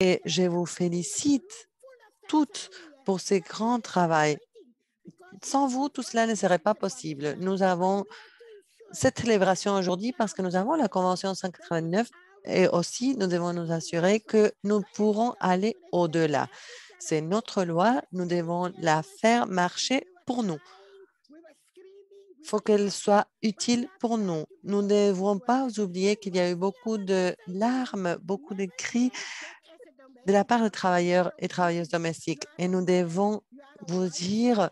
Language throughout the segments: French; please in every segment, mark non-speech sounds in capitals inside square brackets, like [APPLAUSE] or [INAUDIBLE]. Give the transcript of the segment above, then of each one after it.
Et je vous félicite toutes pour ce grand travail. Sans vous, tout cela ne serait pas possible. Nous avons cette célébration aujourd'hui parce que nous avons la Convention 189 et aussi nous devons nous assurer que nous pourrons aller au-delà. C'est notre loi, nous devons la faire marcher pour nous. Il faut qu'elle soit utile pour nous. Nous ne devons pas oublier qu'il y a eu beaucoup de larmes, beaucoup de cris de la part des travailleurs et travailleuses domestiques. Et nous devons vous dire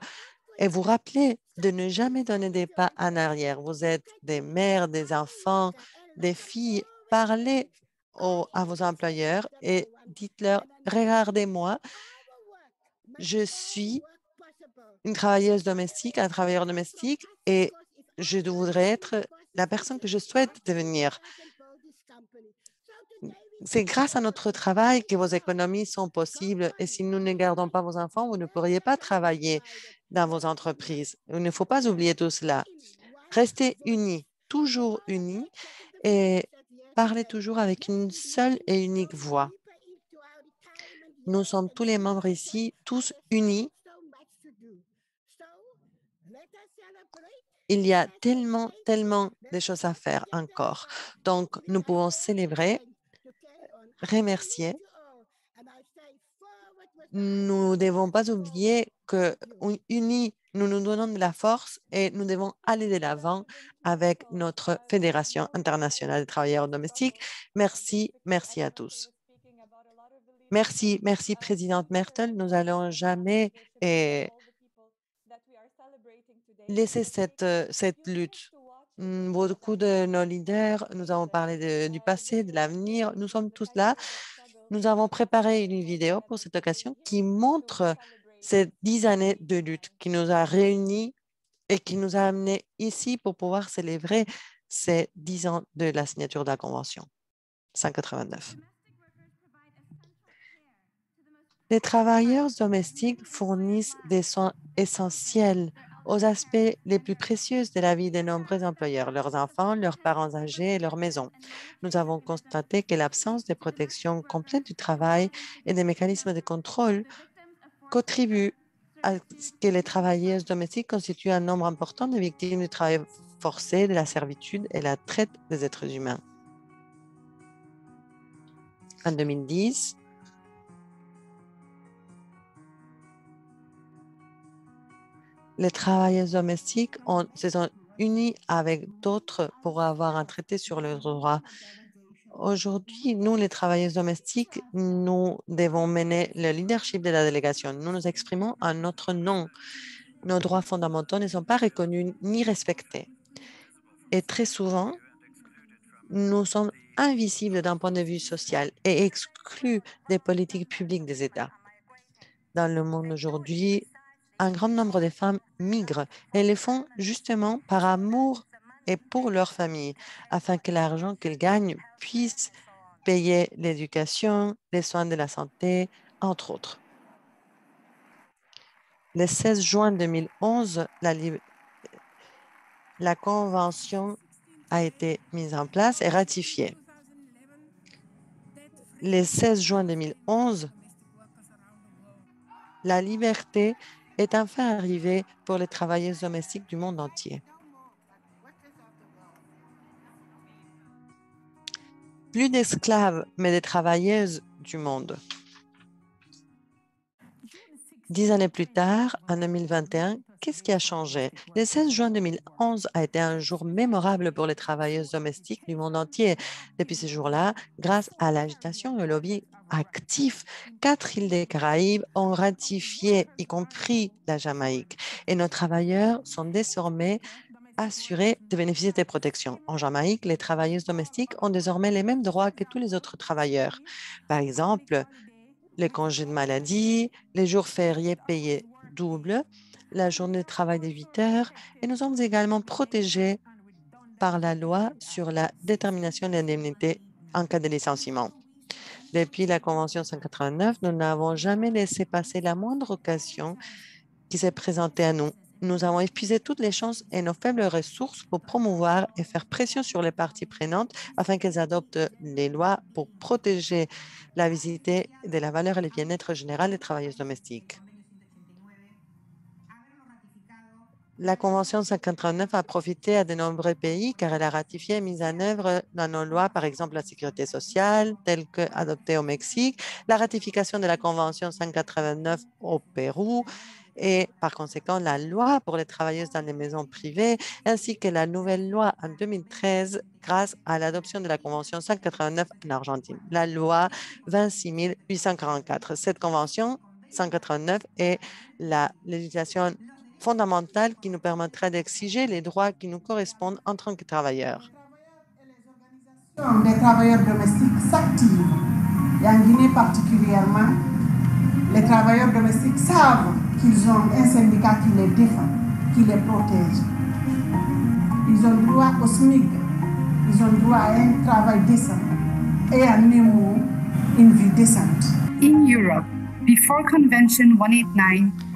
et vous rappeler de ne jamais donner des pas en arrière. Vous êtes des mères, des enfants, des filles. Parlez à vos employeurs et dites-leur, regardez-moi, je suis une travailleuse domestique, un travailleur domestique et je voudrais être la personne que je souhaite devenir. C'est grâce à notre travail que vos économies sont possibles et si nous ne gardons pas vos enfants, vous ne pourriez pas travailler dans vos entreprises. Il ne faut pas oublier tout cela. Restez unis, toujours unis et parlez toujours avec une seule et unique voix. Nous sommes tous les membres ici, tous unis. Il y a tellement, tellement de choses à faire encore. Donc, nous pouvons célébrer, remercier. Nous ne devons pas oublier que unis, nous nous donnons de la force et nous devons aller de l'avant avec notre Fédération internationale des travailleurs domestiques. Merci, merci à tous. Merci, merci, Présidente Mertel. Nous n'allons jamais eh, laisser cette, cette lutte. Hmm, beaucoup de nos leaders, nous avons parlé du passé, de l'avenir. Nous sommes tous là. Nous avons préparé une vidéo pour cette occasion qui montre ces dix années de lutte qui nous a réunis et qui nous a amenés ici pour pouvoir célébrer ces dix ans de la signature de la Convention 189. Les travailleurs domestiques fournissent des soins essentiels aux aspects les plus précieux de la vie de nombreux employeurs, leurs enfants, leurs parents âgés et leurs maisons. Nous avons constaté que l'absence de protection complète du travail et des mécanismes de contrôle contribue à ce que les travailleuses domestiques constituent un nombre important de victimes du travail forcé, de la servitude et la traite des êtres humains. En 2010, les travailleuses domestiques se sont unis avec d'autres pour avoir un traité sur le droit Aujourd'hui, nous, les travailleuses domestiques, nous devons mener le leadership de la délégation. Nous nous exprimons en notre nom. Nos droits fondamentaux ne sont pas reconnus ni respectés. Et très souvent, nous sommes invisibles d'un point de vue social et exclus des politiques publiques des États. Dans le monde aujourd'hui, un grand nombre de femmes migrent et le font justement par amour et pour leur famille, afin que l'argent qu'elles gagnent puisse payer l'éducation, les soins de la santé, entre autres. Le 16 juin 2011, la, la Convention a été mise en place et ratifiée. Le 16 juin 2011, la liberté est enfin arrivée pour les travailleuses domestiques du monde entier. plus d'esclaves, mais des travailleuses du monde. Dix années plus tard, en 2021, qu'est-ce qui a changé? Le 16 juin 2011 a été un jour mémorable pour les travailleuses domestiques du monde entier. Depuis ce jour-là, grâce à l'agitation et au lobby actif, quatre îles des Caraïbes ont ratifié, y compris la Jamaïque. Et nos travailleurs sont désormais assurés de bénéficier des protections. En Jamaïque, les travailleuses domestiques ont désormais les mêmes droits que tous les autres travailleurs. Par exemple, les congés de maladie, les jours fériés payés double, la journée de travail de 8 heures et nous sommes également protégés par la loi sur la détermination de l'indemnité en cas de licenciement. Depuis la Convention 189, nous n'avons jamais laissé passer la moindre occasion qui s'est présentée à nous Nous avons épuisé toutes les chances et nos faibles ressources pour promouvoir et faire pression sur les parties prenantes afin qu'elles adoptent les lois pour protéger la visite de la valeur et le bien-être général des travailleuses domestiques. La Convention 189 a profité à de nombreux pays car elle a ratifié et mis en œuvre dans nos lois, par exemple la sécurité sociale, telle qu'adoptée au Mexique, la ratification de la Convention 189 au Pérou et par conséquent la loi pour les travailleuses dans les maisons privées, ainsi que la nouvelle loi en 2013 grâce à l'adoption de la Convention 189 en Argentine, la loi 26 844. Cette Convention 189 est la législation fondamentale qui nous permettra d'exiger les droits qui nous correspondent en tant que travailleurs. Les travailleurs domestiques s'activent et en Guinée particulièrement, les travailleurs domestiques savent qu'ils ont un syndicat qui les défend, qui les protège. Ils ont droit au SMIC, ils ont droit à un travail décent et à une vie décente. In Europe, before Convention 189,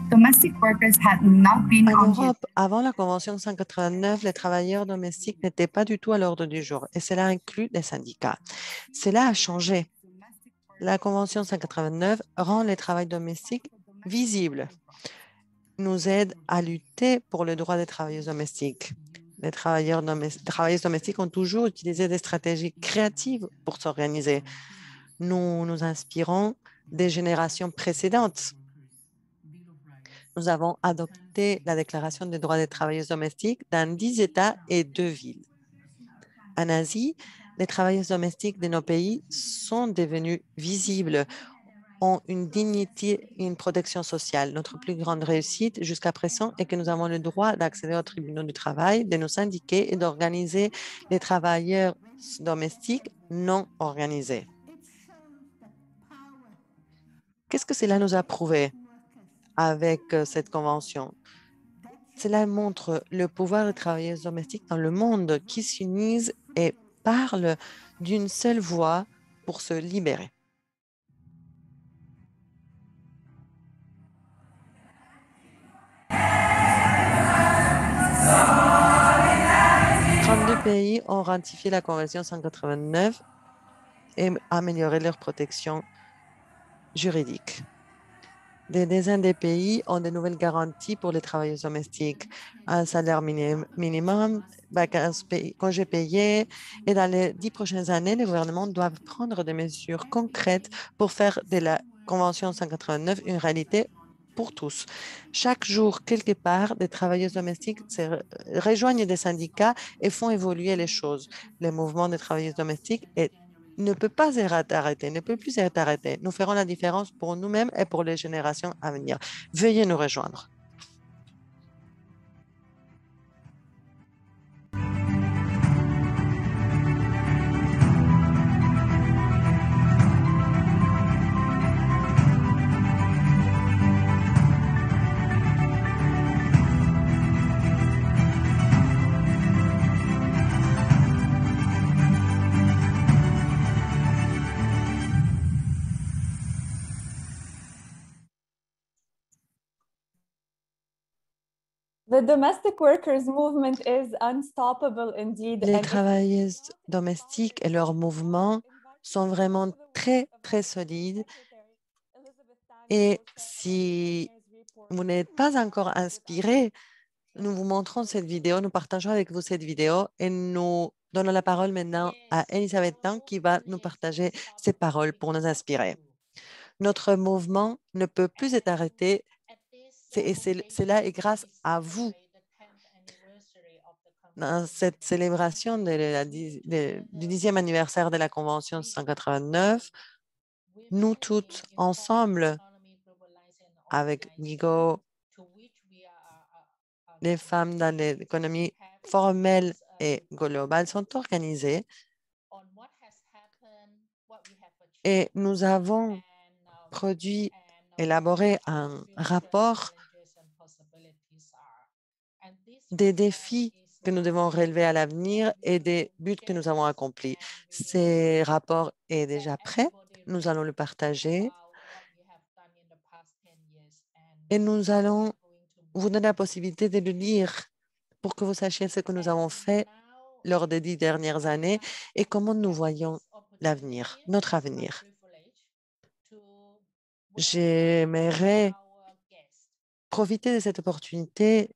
en Europe, avant la Convention 189, les travailleurs domestiques n'étaient pas du tout à l'ordre du jour et cela inclut les syndicats. Cela a changé. La Convention 189 rend les travailleurs domestiques visibles, nous aide à lutter pour le droit des travailleurs domestiques. Les travailleurs travailleuses domestiques ont toujours utilisé des stratégies créatives pour s'organiser. Nous nous inspirons des générations précédentes nous avons adopté la Déclaration des droits des travailleuses domestiques dans dix États et deux villes. En Asie, les travailleuses domestiques de nos pays sont devenues visibles, ont une dignité et une protection sociale. Notre plus grande réussite jusqu'à présent est que nous avons le droit d'accéder aux tribunaux du travail, de nous syndiquer et d'organiser les travailleurs domestiques non organisés. Qu'est-ce que cela nous a prouvé? Avec cette convention. Cela montre le pouvoir des travailleuses domestiques dans le monde qui s'unissent et parlent d'une seule voix pour se libérer. 32 pays ont ratifié la Convention 189 et amélioré leur protection juridique. Des dizaines de pays ont de nouvelles garanties pour les travailleurs domestiques, un salaire minimum, vacances congés payés. Et dans les dix prochaines années, les gouvernements doivent prendre des mesures concrètes pour faire de la Convention 189 une réalité pour tous. Chaque jour, quelque part, des travailleurs domestiques rejoignent des syndicats et font évoluer les choses. Le mouvement des travailleurs domestiques est ne peut pas être arrêté, ne peut plus être arrêté. Nous ferons la différence pour nous-mêmes et pour les générations à venir. Veuillez nous rejoindre. The domestic workers movement is unstoppable indeed. Les travailleuses domestiques et leurs mouvements sont vraiment très, très solides. Et si vous n'êtes pas encore inspiré, nous vous montrons cette vidéo, nous partageons avec vous cette vidéo et nous donnons la parole maintenant à Elisabeth Tang qui va nous partager ses paroles pour nous inspirer. Notre mouvement ne peut plus être arrêté et cela est grâce à vous. Dans cette célébration du dixième anniversaire de la Convention 189, nous toutes ensemble, avec Nigo, les femmes dans l'économie formelle et globale sont organisées et nous avons produit, élaboré un rapport des défis que nous devons relever à l'avenir et des buts que nous avons accomplis. Ces rapports est déjà prêt. Nous allons le partager et nous allons vous donner la possibilité de le lire pour que vous sachiez ce que nous avons fait lors des dix dernières années et comment nous voyons l'avenir, notre avenir. J'aimerais profiter de cette opportunité,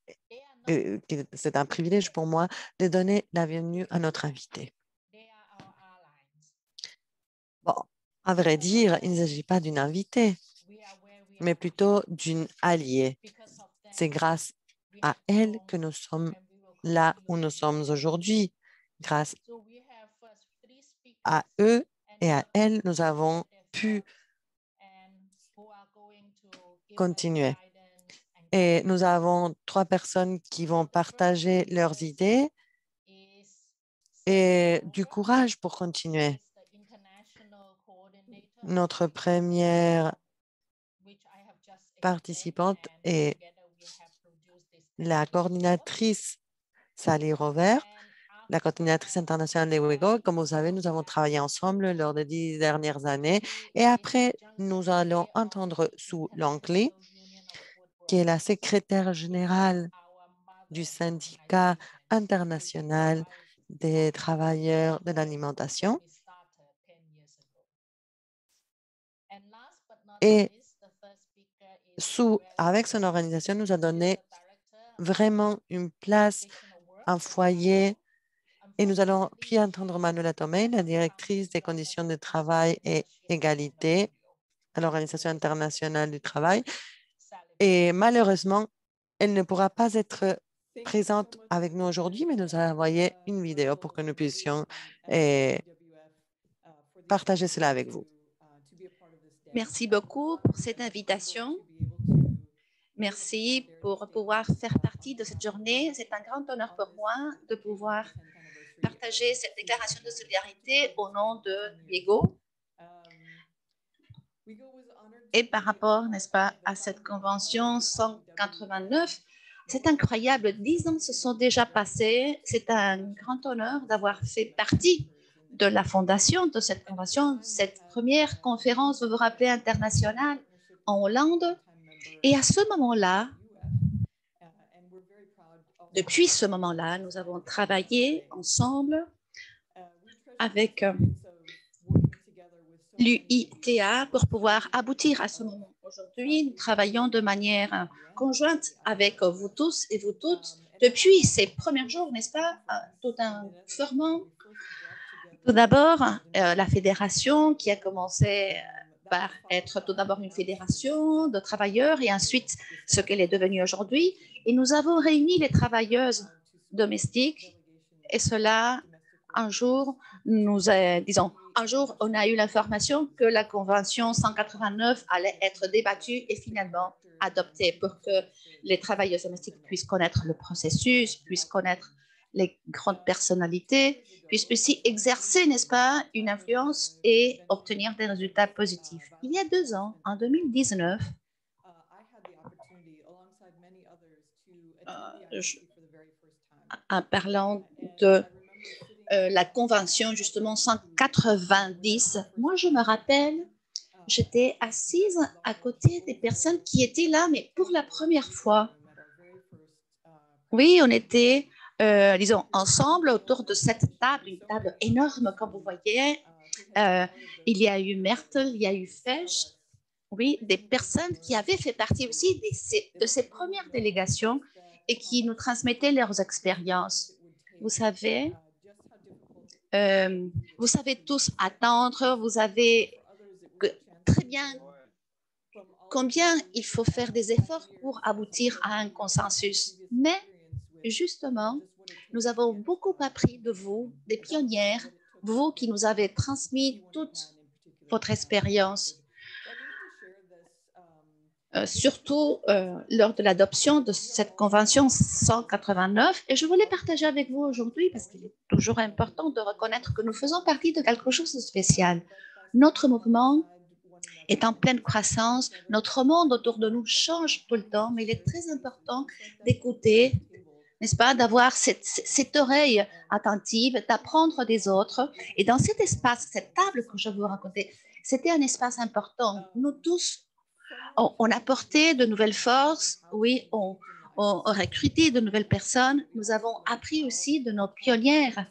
euh, c'est un privilège pour moi, de donner la bienvenue à notre invité. Bon, à vrai dire, il ne s'agit pas d'une invitée, mais plutôt d'une alliée. C'est grâce à elle que nous sommes là où nous sommes aujourd'hui. Grâce à eux et à elle, nous avons pu continuer. Et nous avons trois personnes qui vont partager leurs idées et du courage pour continuer. Notre première participante est la coordinatrice Sally Rover, la coordinatrice internationale des WIGO. Comme vous savez, nous avons travaillé ensemble lors des dix dernières années. Et après, nous allons entendre Sue Longley, qui est la secrétaire générale du syndicat international des travailleurs de l'alimentation. Et Sue, avec son organisation, nous a donné vraiment une place, un foyer. Et nous allons puis entendre Manuela Tomei, la directrice des conditions de travail et égalité à l'Organisation internationale du travail. Et malheureusement, elle ne pourra pas être présente avec nous aujourd'hui, mais nous a envoyé une vidéo pour que nous puissions eh, partager cela avec vous. Merci beaucoup pour cette invitation. Merci pour pouvoir faire partie de cette journée. C'est un grand honneur pour moi de pouvoir partager cette déclaration de solidarité au nom de Diego. Et par rapport, n'est-ce pas, à cette convention 189, c'est incroyable. Dix ans se sont déjà passés. C'est un grand honneur d'avoir fait partie de la fondation de cette convention, cette première conférence, vous vous rappelez, internationale en Hollande. Et à ce moment-là, depuis ce moment-là, nous avons travaillé ensemble avec l'UITA pour pouvoir aboutir à ce moment. Aujourd'hui, nous travaillons de manière conjointe avec vous tous et vous toutes depuis ces premiers jours, n'est-ce pas, tout un formant. Tout d'abord, euh, la fédération qui a commencé par être tout d'abord une fédération de travailleurs et ensuite ce qu'elle est devenue aujourd'hui. Et nous avons réuni les travailleuses domestiques et cela un jour, disons, un jour, on a eu l'information que la Convention 189 allait être débattue et finalement adoptée pour que les travailleurs domestiques puissent connaître le processus, puissent connaître les grandes personnalités, puissent aussi exercer, n'est-ce pas, une influence et obtenir des résultats positifs. Il y a deux ans, en 2019, euh, je, en parlant de euh, la convention justement 190, moi je me rappelle, j'étais assise à côté des personnes qui étaient là, mais pour la première fois. Oui, on était, euh, disons, ensemble autour de cette table, une table énorme, comme vous voyez. Euh, il y a eu Mertel, il y a eu Fesch, oui, des personnes qui avaient fait partie aussi de de ces premières délégations et qui nous transmettaient leurs expériences. Vous savez, euh, vous savez tous attendre, vous savez très bien combien il faut faire des efforts pour aboutir à un consensus. Mais justement, nous avons beaucoup appris de vous, des pionnières, vous qui nous avez transmis toute votre expérience, euh, surtout euh, lors de l'adoption de cette convention 189. Et je voulais partager avec vous aujourd'hui parce qu'il est toujours important de reconnaître que nous faisons partie de quelque chose de spécial. Notre mouvement est en pleine croissance, notre monde autour de nous change tout le temps, mais il est très important d'écouter, n'est-ce pas, d'avoir cette, cette, oreille attentive, d'apprendre des autres. Et dans cet espace, cette table que je vous racontais, c'était un espace important. Nous tous, on, on apportait de nouvelles forces, oui, on, ont recruté de nouvelles personnes. Nous avons appris aussi de nos pionnières.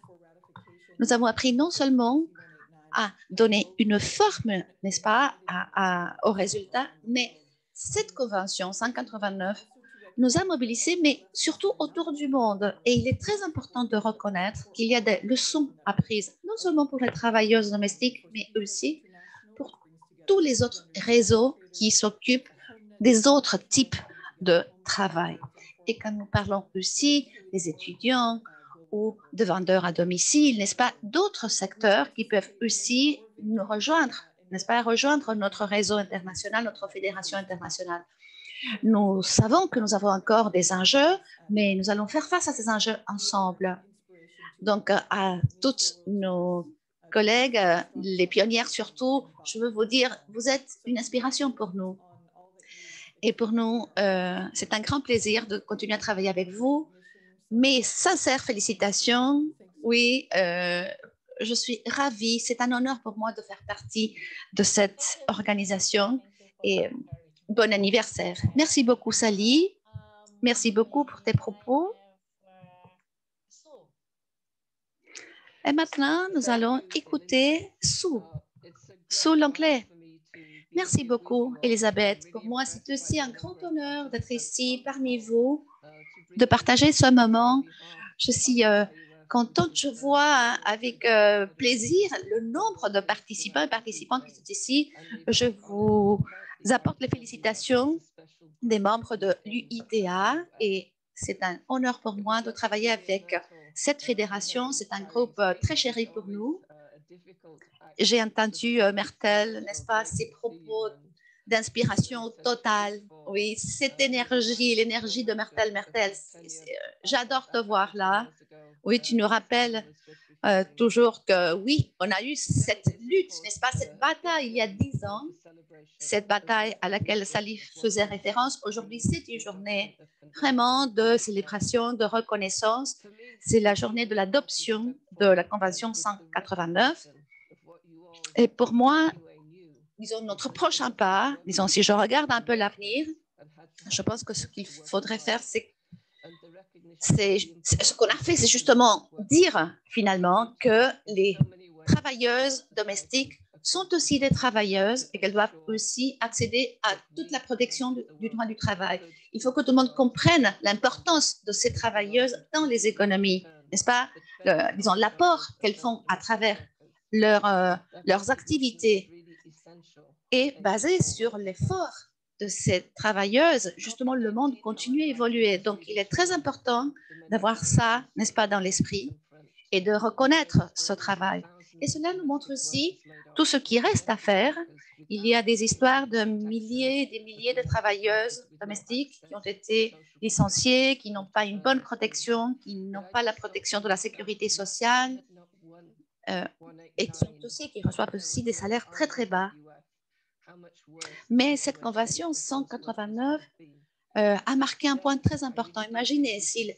Nous avons appris non seulement à donner une forme, n'est-ce pas, à, aux résultats, mais cette convention 189 nous a mobilisés, mais surtout autour du monde. Et il est très important de reconnaître qu'il y a des leçons apprises, non seulement pour les travailleuses domestiques, mais aussi tous les autres réseaux qui s'occupent des autres types de travail. Et quand nous parlons aussi des étudiants ou de vendeurs à domicile, n'est-ce pas, d'autres secteurs qui peuvent aussi nous rejoindre, n'est-ce pas, rejoindre notre réseau international, notre fédération internationale. Nous savons que nous avons encore des enjeux, mais nous allons faire face à ces enjeux ensemble. Donc, à toutes nos collègues, les pionnières surtout, je veux vous dire, vous êtes une inspiration pour nous. Et pour nous, euh, c'est un grand plaisir de continuer à travailler avec vous. Mes sincères félicitations. Oui, euh, je suis ravie. C'est un honneur pour moi de faire partie de cette organisation. Et euh, bon anniversaire. Merci beaucoup, Sally. Merci beaucoup pour tes propos. Et maintenant, nous allons écouter Sue. Sue l'anglais. Merci beaucoup, Elisabeth. Pour moi, c'est aussi un grand honneur d'être ici parmi vous, de partager ce moment. Je suis euh, contente, je vois avec euh, plaisir le nombre de participants et participantes qui sont ici. Je vous apporte les félicitations des membres de l'UITA et c'est un honneur pour moi de travailler avec cette fédération. C'est un groupe euh, très chéri pour nous. J'ai entendu euh, Mertel, n'est-ce pas, ses propos d'inspiration totale. Oui, cette énergie, l'énergie de Mertel, Mertel, euh, j'adore te voir là. Oui, tu nous rappelles euh, toujours que oui, on a eu cette lutte, n'est-ce pas, cette bataille il y a dix ans, cette bataille à laquelle Salif faisait référence. Aujourd'hui, c'est une journée vraiment de célébration, de reconnaissance. C'est la journée de l'adoption de la Convention 189. Et pour moi, disons, notre prochain pas, disons, si je regarde un peu l'avenir, je pense que ce qu'il faudrait faire, c'est ce qu'on a fait, c'est justement dire finalement que les travailleuses domestiques sont aussi des travailleuses et qu'elles doivent aussi accéder à toute la protection du, droit du travail. Il faut que tout le monde comprenne l'importance de ces travailleuses dans les économies, n'est-ce pas? Disons, l'apport qu'elles font à travers euh, leurs activités est basé sur l'effort de ces travailleuses. Justement, le monde continue à évoluer. Donc, il est très important d'avoir ça, n'est-ce pas, dans l'esprit et de reconnaître ce travail. Et cela nous montre aussi tout ce qui reste à faire. Il y a des histoires de milliers et des milliers de travailleuses domestiques qui ont été licenciées, qui n'ont pas une bonne protection, qui n'ont pas la protection de la sécurité sociale, euh, et qui, aussi, qui reçoivent aussi des salaires très, très bas. Mais cette convention 189 euh, a marqué un point très important. Imaginez si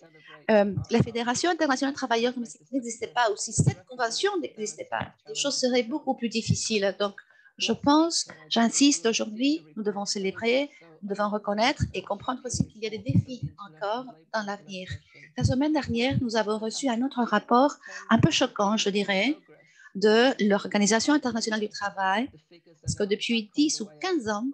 euh, la Fédération internationale de travailleurs n'existait pas ou si cette convention n'existait pas, les choses seraient beaucoup plus difficiles. Donc, je pense, j'insiste aujourd'hui, nous devons célébrer, nous devons reconnaître et comprendre aussi qu'il y a des défis encore dans l'avenir. La semaine dernière, nous avons reçu un autre rapport un peu choquant, je dirais, de l'Organisation internationale du travail, parce que depuis 10 ou 15 ans,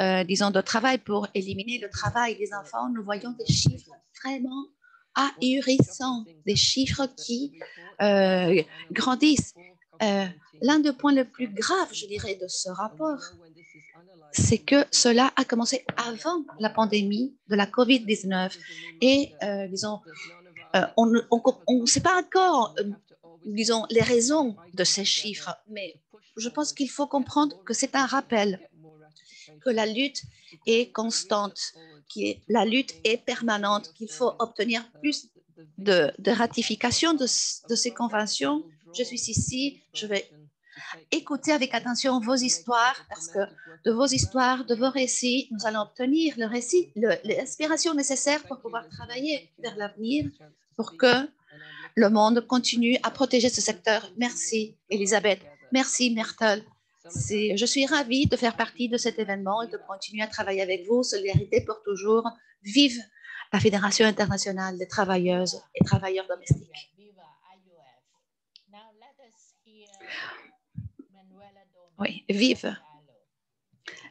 euh, disons, de travail pour éliminer le travail des enfants, nous voyons des chiffres vraiment ahurissants, des chiffres qui euh, grandissent. Euh, l'un des points les plus graves, je dirais, de ce rapport, c'est que cela a commencé avant la pandémie de la COVID-19. Et, disons, on ne sait pas encore, disons, les raisons de ces chiffres, mais je pense qu'il faut comprendre que c'est un rappel, que la lutte est constante, que la lutte est permanente, qu'il faut obtenir plus de, de ratification de, de ces conventions. Je suis ici, je vais Écoutez avec attention vos histoires parce que de vos histoires, de vos récits, nous allons obtenir le récit, l'inspiration nécessaire pour pouvoir travailler vers l'avenir pour que le monde continue à protéger ce secteur. Merci, Elisabeth. Merci, Mertel. Je suis ravie de faire partie de cet événement et de continuer à travailler avec vous. Solidarité pour toujours. Vive la Fédération internationale des travailleuses et travailleurs domestiques. Oui, vive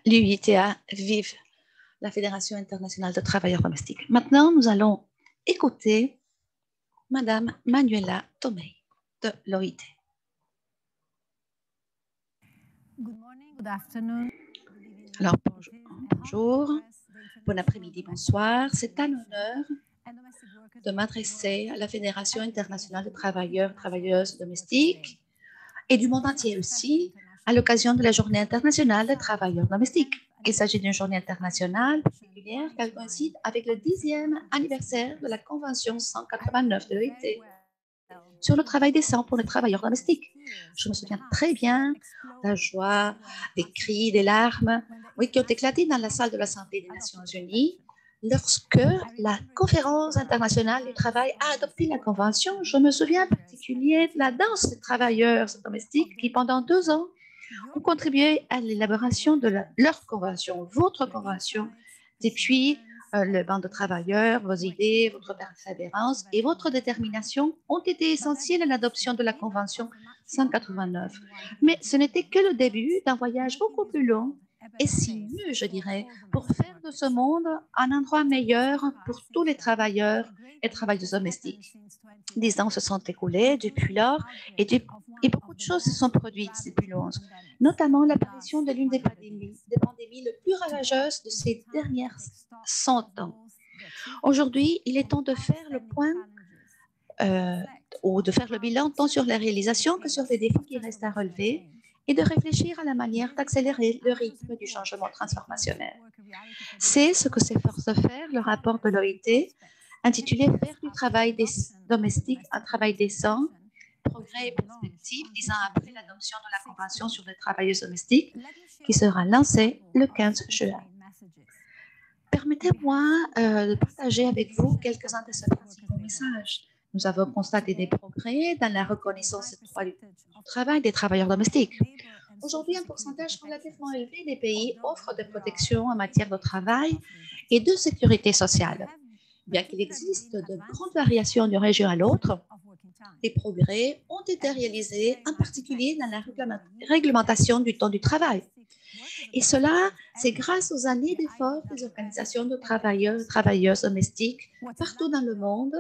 l'UITA, vive la Fédération internationale de travailleurs domestiques. Maintenant, nous allons écouter Madame Manuela Tomei de l'OIT. Alors, bonjour, bon après-midi, bonsoir. C'est un honneur de m'adresser à la Fédération internationale de travailleurs travailleuses domestiques et du monde entier aussi à l'occasion de la Journée internationale des travailleurs domestiques. Il s'agit d'une journée internationale particulière qui coïncide avec le dixième anniversaire de la Convention 189 de l'OIT sur le travail décent pour les travailleurs domestiques. Je me souviens très bien de la joie, des cris, des larmes oui, qui ont éclaté dans la salle de la santé des Nations Unies lorsque la conférence internationale du travail a adopté la convention. Je me souviens en particulier de la danse des travailleurs domestiques qui, pendant deux ans, ont contribué à l'élaboration de leur convention, votre convention, depuis euh, le banc de travailleurs, vos idées, votre persévérance et votre détermination ont été essentielles à l'adoption de la Convention 189. Mais ce n'était que le début d'un voyage beaucoup plus long et si mieux, je dirais, pour faire de ce monde un endroit meilleur pour tous les travailleurs et travailleuses domestiques. Dix ans se sont écoulés depuis lors et, et beaucoup de choses se sont produites depuis lors, notamment l'apparition de l'une des pandémies, des pandémies les plus ravageuses de ces dernières 100 ans. Aujourd'hui, il est temps de faire le point euh, ou de faire le bilan tant sur les réalisations que sur les défis qui restent à relever et de réfléchir à la manière d'accélérer le rythme du changement transformationnel. C'est ce que s'efforce de faire le rapport de l'OIT intitulé Faire du travail domestique un travail décent, progrès et perspective, dix ans après l'adoption de la Convention sur les travailleuses domestiques, qui sera lancée le 15 juin. Permettez-moi euh, de partager avec vous quelques-uns de ces messages. Nous avons constaté des progrès dans la reconnaissance du travail des travailleurs domestiques. Aujourd'hui, un pourcentage relativement élevé des pays offre des protections en matière de travail et de sécurité sociale. Bien qu'il existe de grandes variations d'une région à l'autre, des progrès ont été réalisés, en particulier dans la réglementation du temps du travail. Et cela, c'est grâce aux années d'efforts des organisations de travailleurs et travailleuses domestiques partout dans le monde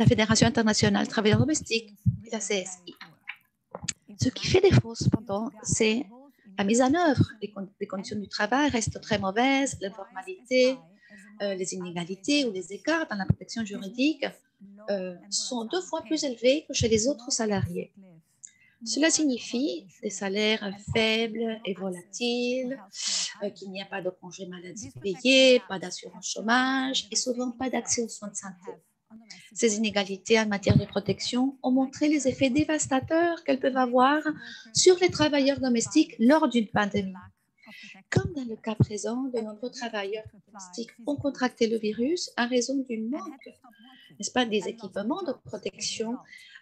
la Fédération internationale des travailleurs domestiques la CSI. Ce qui fait défaut, cependant, c'est la mise en œuvre. Les, conditions du travail restent très mauvaises, l'informalité, euh, les inégalités ou les écarts dans la protection juridique euh, sont deux fois plus élevés que chez les autres salariés. Cela signifie des salaires faibles et volatiles, euh, qu'il n'y a pas de congé maladie payé, pas d'assurance chômage et souvent pas d'accès aux soins de santé. Ces inégalités en matière de protection ont montré les effets dévastateurs qu'elles peuvent avoir sur les travailleurs domestiques lors d'une pandémie. Comme dans le cas présent, de nombreux travailleurs domestiques ont contracté le virus en raison du manque, n'est-ce pas, des équipements de protection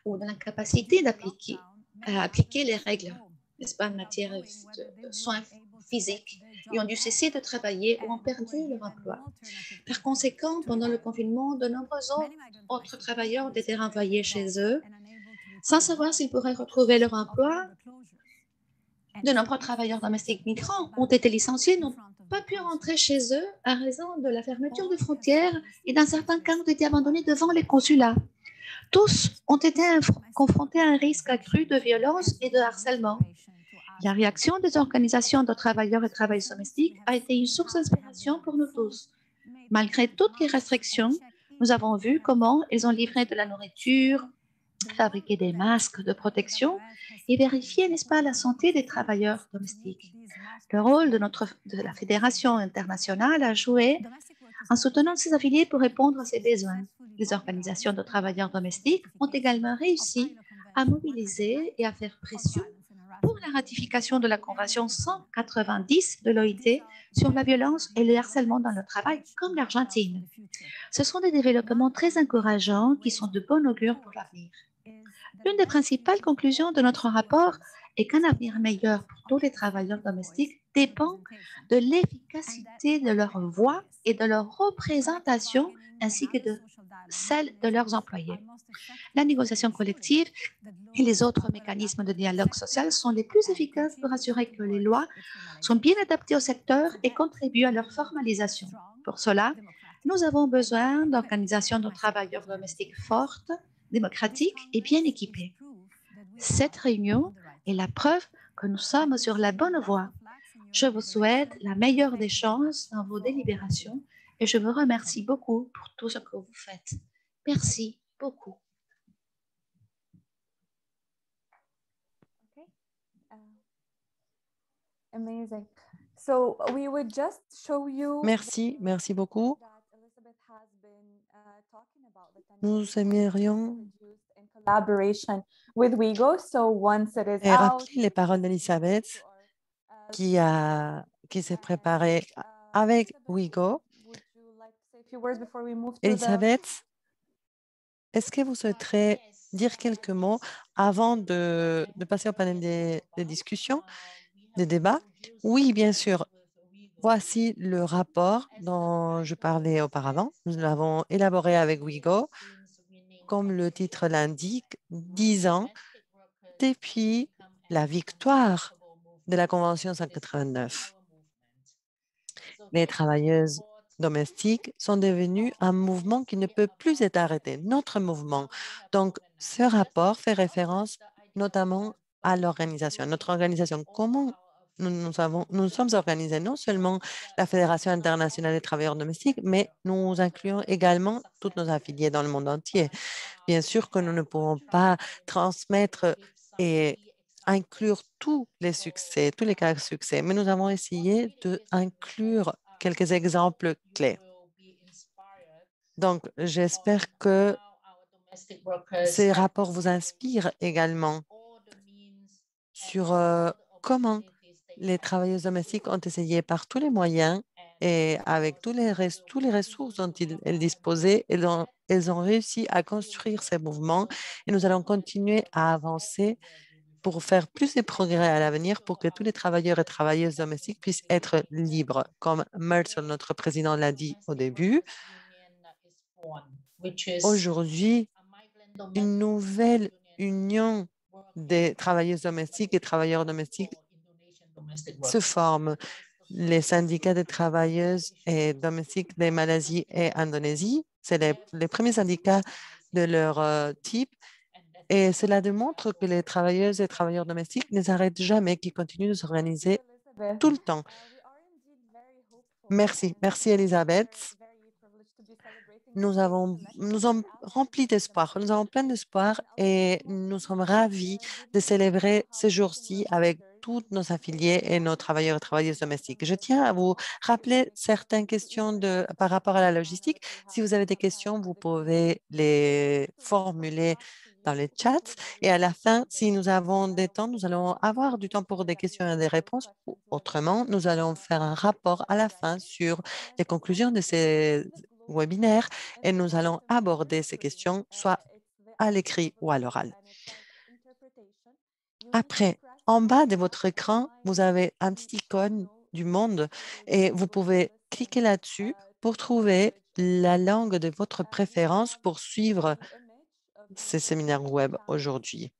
ou de l'incapacité d'appliquer appliquer les règles, n'est-ce pas, en matière de soins physiques et ont dû cesser de travailler ou ont perdu leur emploi. Par conséquent, pendant le confinement, de nombreux autres travailleurs ont été renvoyés chez eux sans savoir s'ils pourraient retrouver leur emploi. De nombreux travailleurs domestiques migrants ont été licenciés, n'ont pas pu rentrer chez eux à raison de la fermeture des frontières et dans certains cas ont été abandonnés devant les consulats. Tous ont été confrontés à un risque accru de violence et de harcèlement. La réaction des organisations de travailleurs et travailleuses domestiques a été une source d'inspiration pour nous tous. Malgré toutes les restrictions, nous avons vu comment ils ont livré de la nourriture, fabriqué des masques de protection et vérifié, n'est-ce pas, la santé des travailleurs domestiques. Le rôle de, notre, de la Fédération internationale a joué en soutenant ses affiliés pour répondre à ces besoins. Les organisations de travailleurs domestiques ont également réussi à mobiliser et à faire pression pour la ratification de la Convention 190 de l'OIT sur la violence et le harcèlement dans le travail, comme l'Argentine. Ce sont des développements très encourageants qui sont de bon augure pour l'avenir. L'une des principales conclusions de notre rapport est qu'un avenir meilleur pour tous les travailleurs domestiques dépend de l'efficacité de leur voix et de leur représentation ainsi que de celle de leurs employés. La négociation collective et les autres mécanismes de dialogue social sont les plus efficaces pour assurer que les lois sont bien adaptées au secteur et contribuent à leur formalisation. Pour cela, nous avons besoin d'organisations de travailleurs domestiques fortes, démocratiques et bien équipées. Cette réunion est la preuve que nous sommes sur la bonne voie. Je vous souhaite la meilleure des chances dans vos délibérations et je vous remercie beaucoup pour tout ce que vous faites. Merci beaucoup. Okay. Uh, amazing. So we would just show you Merci, merci beaucoup. uh, Nous aimerions collaboration with. So once it is et rappeler les paroles d'Elisabeth qui, a, qui s'est préparée avec the Elisabeth, est-ce que vous souhaiterez dire quelques mots avant de, de passer au panel des, discussions, des débats? Oui, bien sûr. Voici le rapport dont je parlais auparavant. Nous l'avons élaboré avec WeGo. Comme le titre l'indique, 10 ans depuis la victoire de la Convention 189. Les travailleuses domestiques sont devenues un mouvement qui ne peut plus être arrêté, notre mouvement. Donc, ce rapport fait référence notamment à l'organisation, notre organisation. Comment nous, nous, avons, nous sommes organisés, non seulement la Fédération internationale des travailleurs domestiques, mais nous incluons également tous nos affiliés dans le monde entier. Bien sûr que nous ne pouvons pas transmettre et inclure tous les succès, tous les cas de succès, mais nous avons essayé d'inclure quelques exemples clés. Donc, j'espère que ces rapports vous inspirent également sur euh, comment les travailleuses domestiques ont essayé par tous les moyens et avec tous les, tous les ressources dont elles disposaient, elles ont réussi à construire ces mouvements et nous allons continuer à avancer pour faire plus de progrès à l'avenir pour que tous les travailleurs et travailleuses domestiques puissent être libres. Comme Merzel, notre président, l'a dit au début, aujourd'hui, une nouvelle union des travailleuses domestiques et travailleurs domestiques se forme. Les syndicats des travailleuses et domestiques des Malaisie et Indonésie, c'est les, les premiers syndicats de leur euh, type et cela démontre que les travailleuses et travailleurs domestiques ne s'arrêtent jamais, qu'ils continuent de s'organiser tout le temps. Merci, merci Elisabeth. Nous avons, nous sommes remplis d'espoir, nous avons plein d'espoir et nous sommes ravis de célébrer ce jour-ci avec tous nos affiliés et nos travailleurs et travailleuses domestiques. Je tiens à vous rappeler certaines questions de, par rapport à la logistique. Si vous avez des questions, vous pouvez les formuler dans les chats. Et à la fin, si nous avons des temps, nous allons avoir du temps pour des questions et des réponses. Autrement, nous allons faire un rapport à la fin sur les conclusions de ces webinaires et nous allons aborder ces questions soit à l'écrit ou à l'oral. Après, en bas de votre écran, vous avez un petit icône du monde et vous pouvez cliquer là-dessus pour trouver la langue de votre préférence pour suivre ces séminaires web aujourd'hui.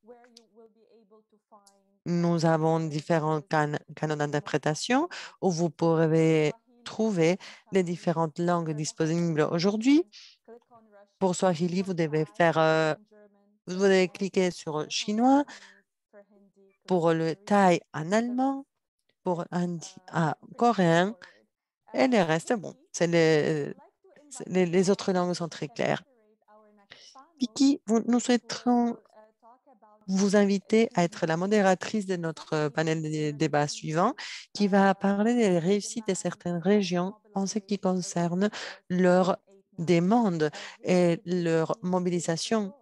Nous avons différents can- canaux d'interprétation où vous pourrez trouver les différentes langues disponibles aujourd'hui. Pour Swahili, vous devez faire, euh, vous devez cliquer sur chinois, pour le thaï en allemand, pour hindi en coréen et le reste, bon, les, c'est- les, les autres langues sont très claires. Vicky, nous souhaiterons vous inviter à être la modératrice de notre euh, panel de débat suivant qui va parler des réussites de certaines régions en ce qui concerne leurs demandes et leur mobilisation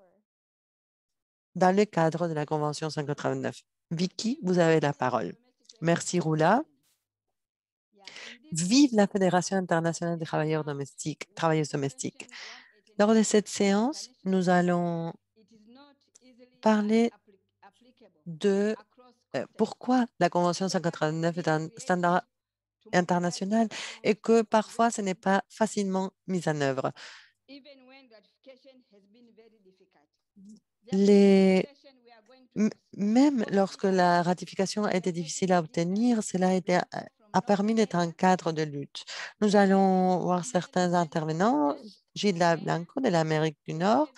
dans le cadre de la Convention 189. Vicky, vous avez la parole. Merci, Roula. Vive la Fédération internationale des travailleurs domestiques, travailleuses domestiques. Lors de cette séance, nous allons parler de euh, pourquoi la Convention 189 est un standard international et que parfois ce n'est pas facilement mis en œuvre. Même lorsque la ratification a été difficile à obtenir, cela été, a permis d'être un cadre de lutte. Nous allons voir certains intervenants, Gilda Blanco de l'Amérique du Nord,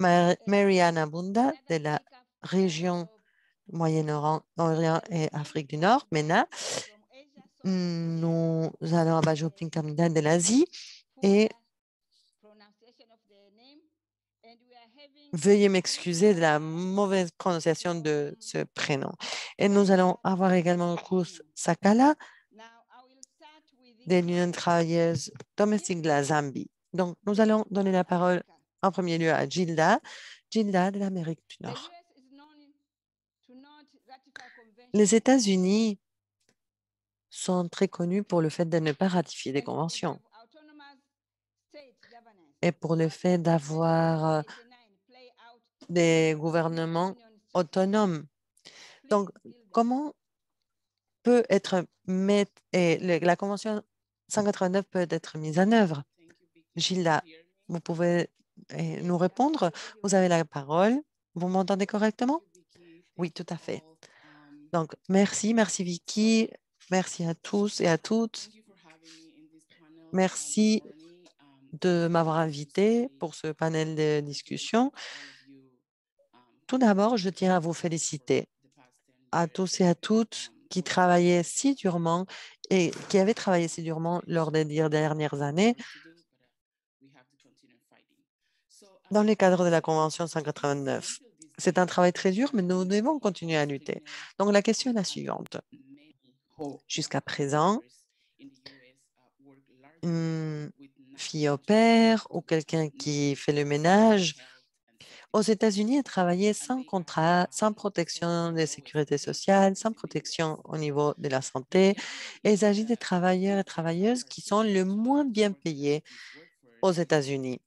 Mariana Bunda de la région Moyen-Orient et Afrique du Nord, MENA. Nous allons à Bajopin Kamida de l'Asie et Veuillez m'excuser de la mauvaise prononciation de ce prénom. Et nous allons avoir également Rous Sakala de l'Union de travailleuses domestiques de la Zambie. Donc, nous allons donner la parole en premier lieu à Gilda, Gilda de l'Amérique du Nord. Les États-Unis sont très connus pour le fait de ne pas ratifier des conventions et pour le fait d'avoir euh, des gouvernements autonomes. Donc, comment peut être et la Convention 189 peut être mise en œuvre? Gilda, vous pouvez eh, nous répondre? Vous avez la parole. Vous m'entendez correctement? Oui, tout à fait. Donc, merci, merci Vicky, merci à tous et à toutes. Merci de m'avoir invité pour ce panel de discussion. Tout d'abord, je tiens à vous féliciter à tous et à toutes qui travaillaient si durement et qui avaient travaillé si durement lors des dernières années dans le cadre de la Convention 189. C'est un travail très dur, mais nous devons continuer à lutter. Donc, la question est la suivante. Jusqu'à présent, une fille au père ou quelqu'un qui fait le ménage aux États-Unis a travaillé sans contrat, sans protection de sécurité sociale, sans protection au niveau de la santé. Il s'agit des travailleurs et travailleuses qui sont le moins bien payés aux États-Unis.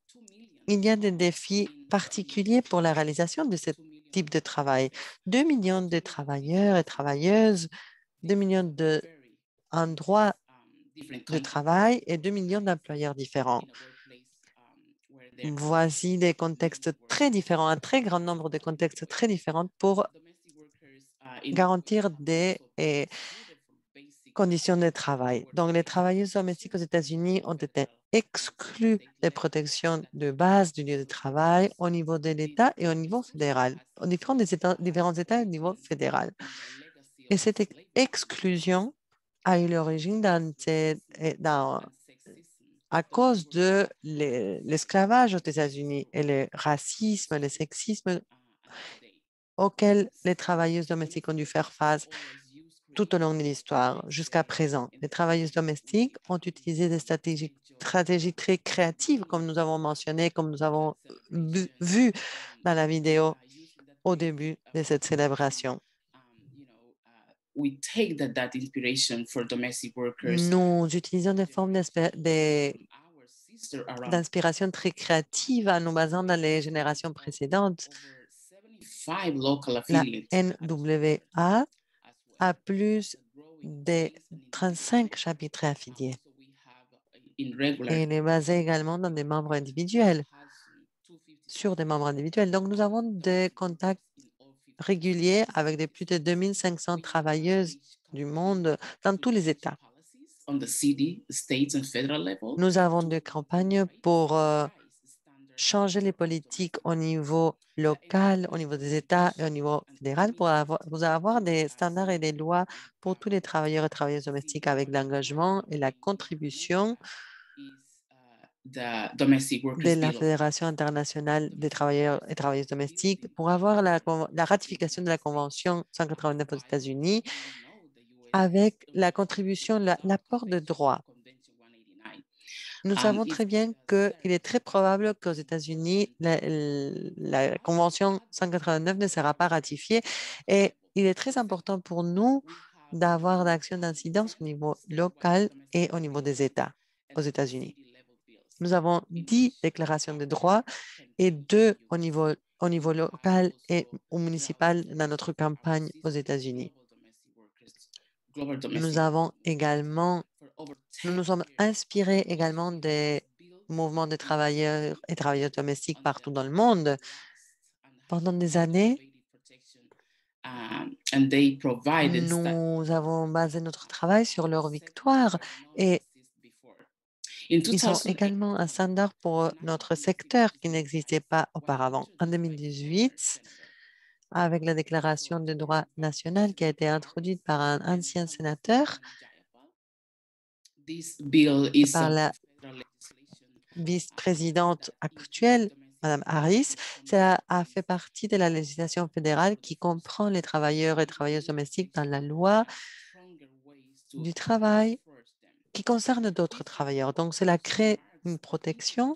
Il y a des défis particuliers pour la réalisation de ce type de travail. Deux millions de travailleurs et travailleuses, deux millions d'endroits de travail et deux millions d'employeurs différents. Voici des contextes très différents, un très grand nombre de contextes très différents pour garantir des eh, conditions de travail. Donc, les travailleurs domestiques aux États-Unis ont été exclus des protections de base du lieu de travail au niveau de l'État et au niveau fédéral, au différents, états, différents États au niveau fédéral. Et cette exclusion a eu l'origine à cause de l'esclavage aux États-Unis et le racisme, le sexisme auquel les travailleuses domestiques ont dû faire face tout au long de l'histoire jusqu'à présent. Les travailleuses domestiques ont utilisé des stratégies, stratégies, très créatives, comme nous avons mentionné, comme nous avons vu dans la vidéo au début de cette célébration. Nous utilisons des formes d'inspiration très créatives en nous basant dans les générations précédentes. La NWA a plus de 35 chapitres affiliés. Et elle est basée également dans des membres individuels, sur des membres individuels. Donc, nous avons des contacts régulier avec des plus de 2500 travailleuses du monde dans tous les États. Nous avons des campagnes pour euh, changer les politiques au niveau local, au niveau des États et au niveau fédéral pour avoir, avoir des standards et des lois pour tous les travailleurs et travailleuses domestiques avec l'engagement et la contribution de la Fédération internationale des travailleurs et travailleuses domestiques pour avoir la, ratification de la Convention 189 aux États-Unis avec la contribution, l'apport de droits. Nous savons très bien qu'il est très probable qu'aux États-Unis, la, la, Convention 189 ne sera pas ratifiée et il est très important pour nous d'avoir d'action d'incidence au niveau local et au niveau des États aux États-Unis. Nous avons dix déclarations de droits et deux au niveau, au niveau local et au municipal dans notre campagne aux États-Unis. Nous avons également, nous nous sommes inspirés également des mouvements de travailleurs et travailleuses domestiques partout dans le monde. Pendant des années, nous avons basé notre travail sur leur victoire et ils sont également un standard pour notre secteur qui n'existait pas auparavant. En 2018, avec la Déclaration des droits nationaux qui a été introduite par un ancien sénateur, par la vice-présidente actuelle, Mme Harris, ça a fait partie de la législation fédérale qui comprend les travailleurs et travailleuses domestiques dans la loi du travail qui concerne d'autres travailleurs. Donc, cela crée une protection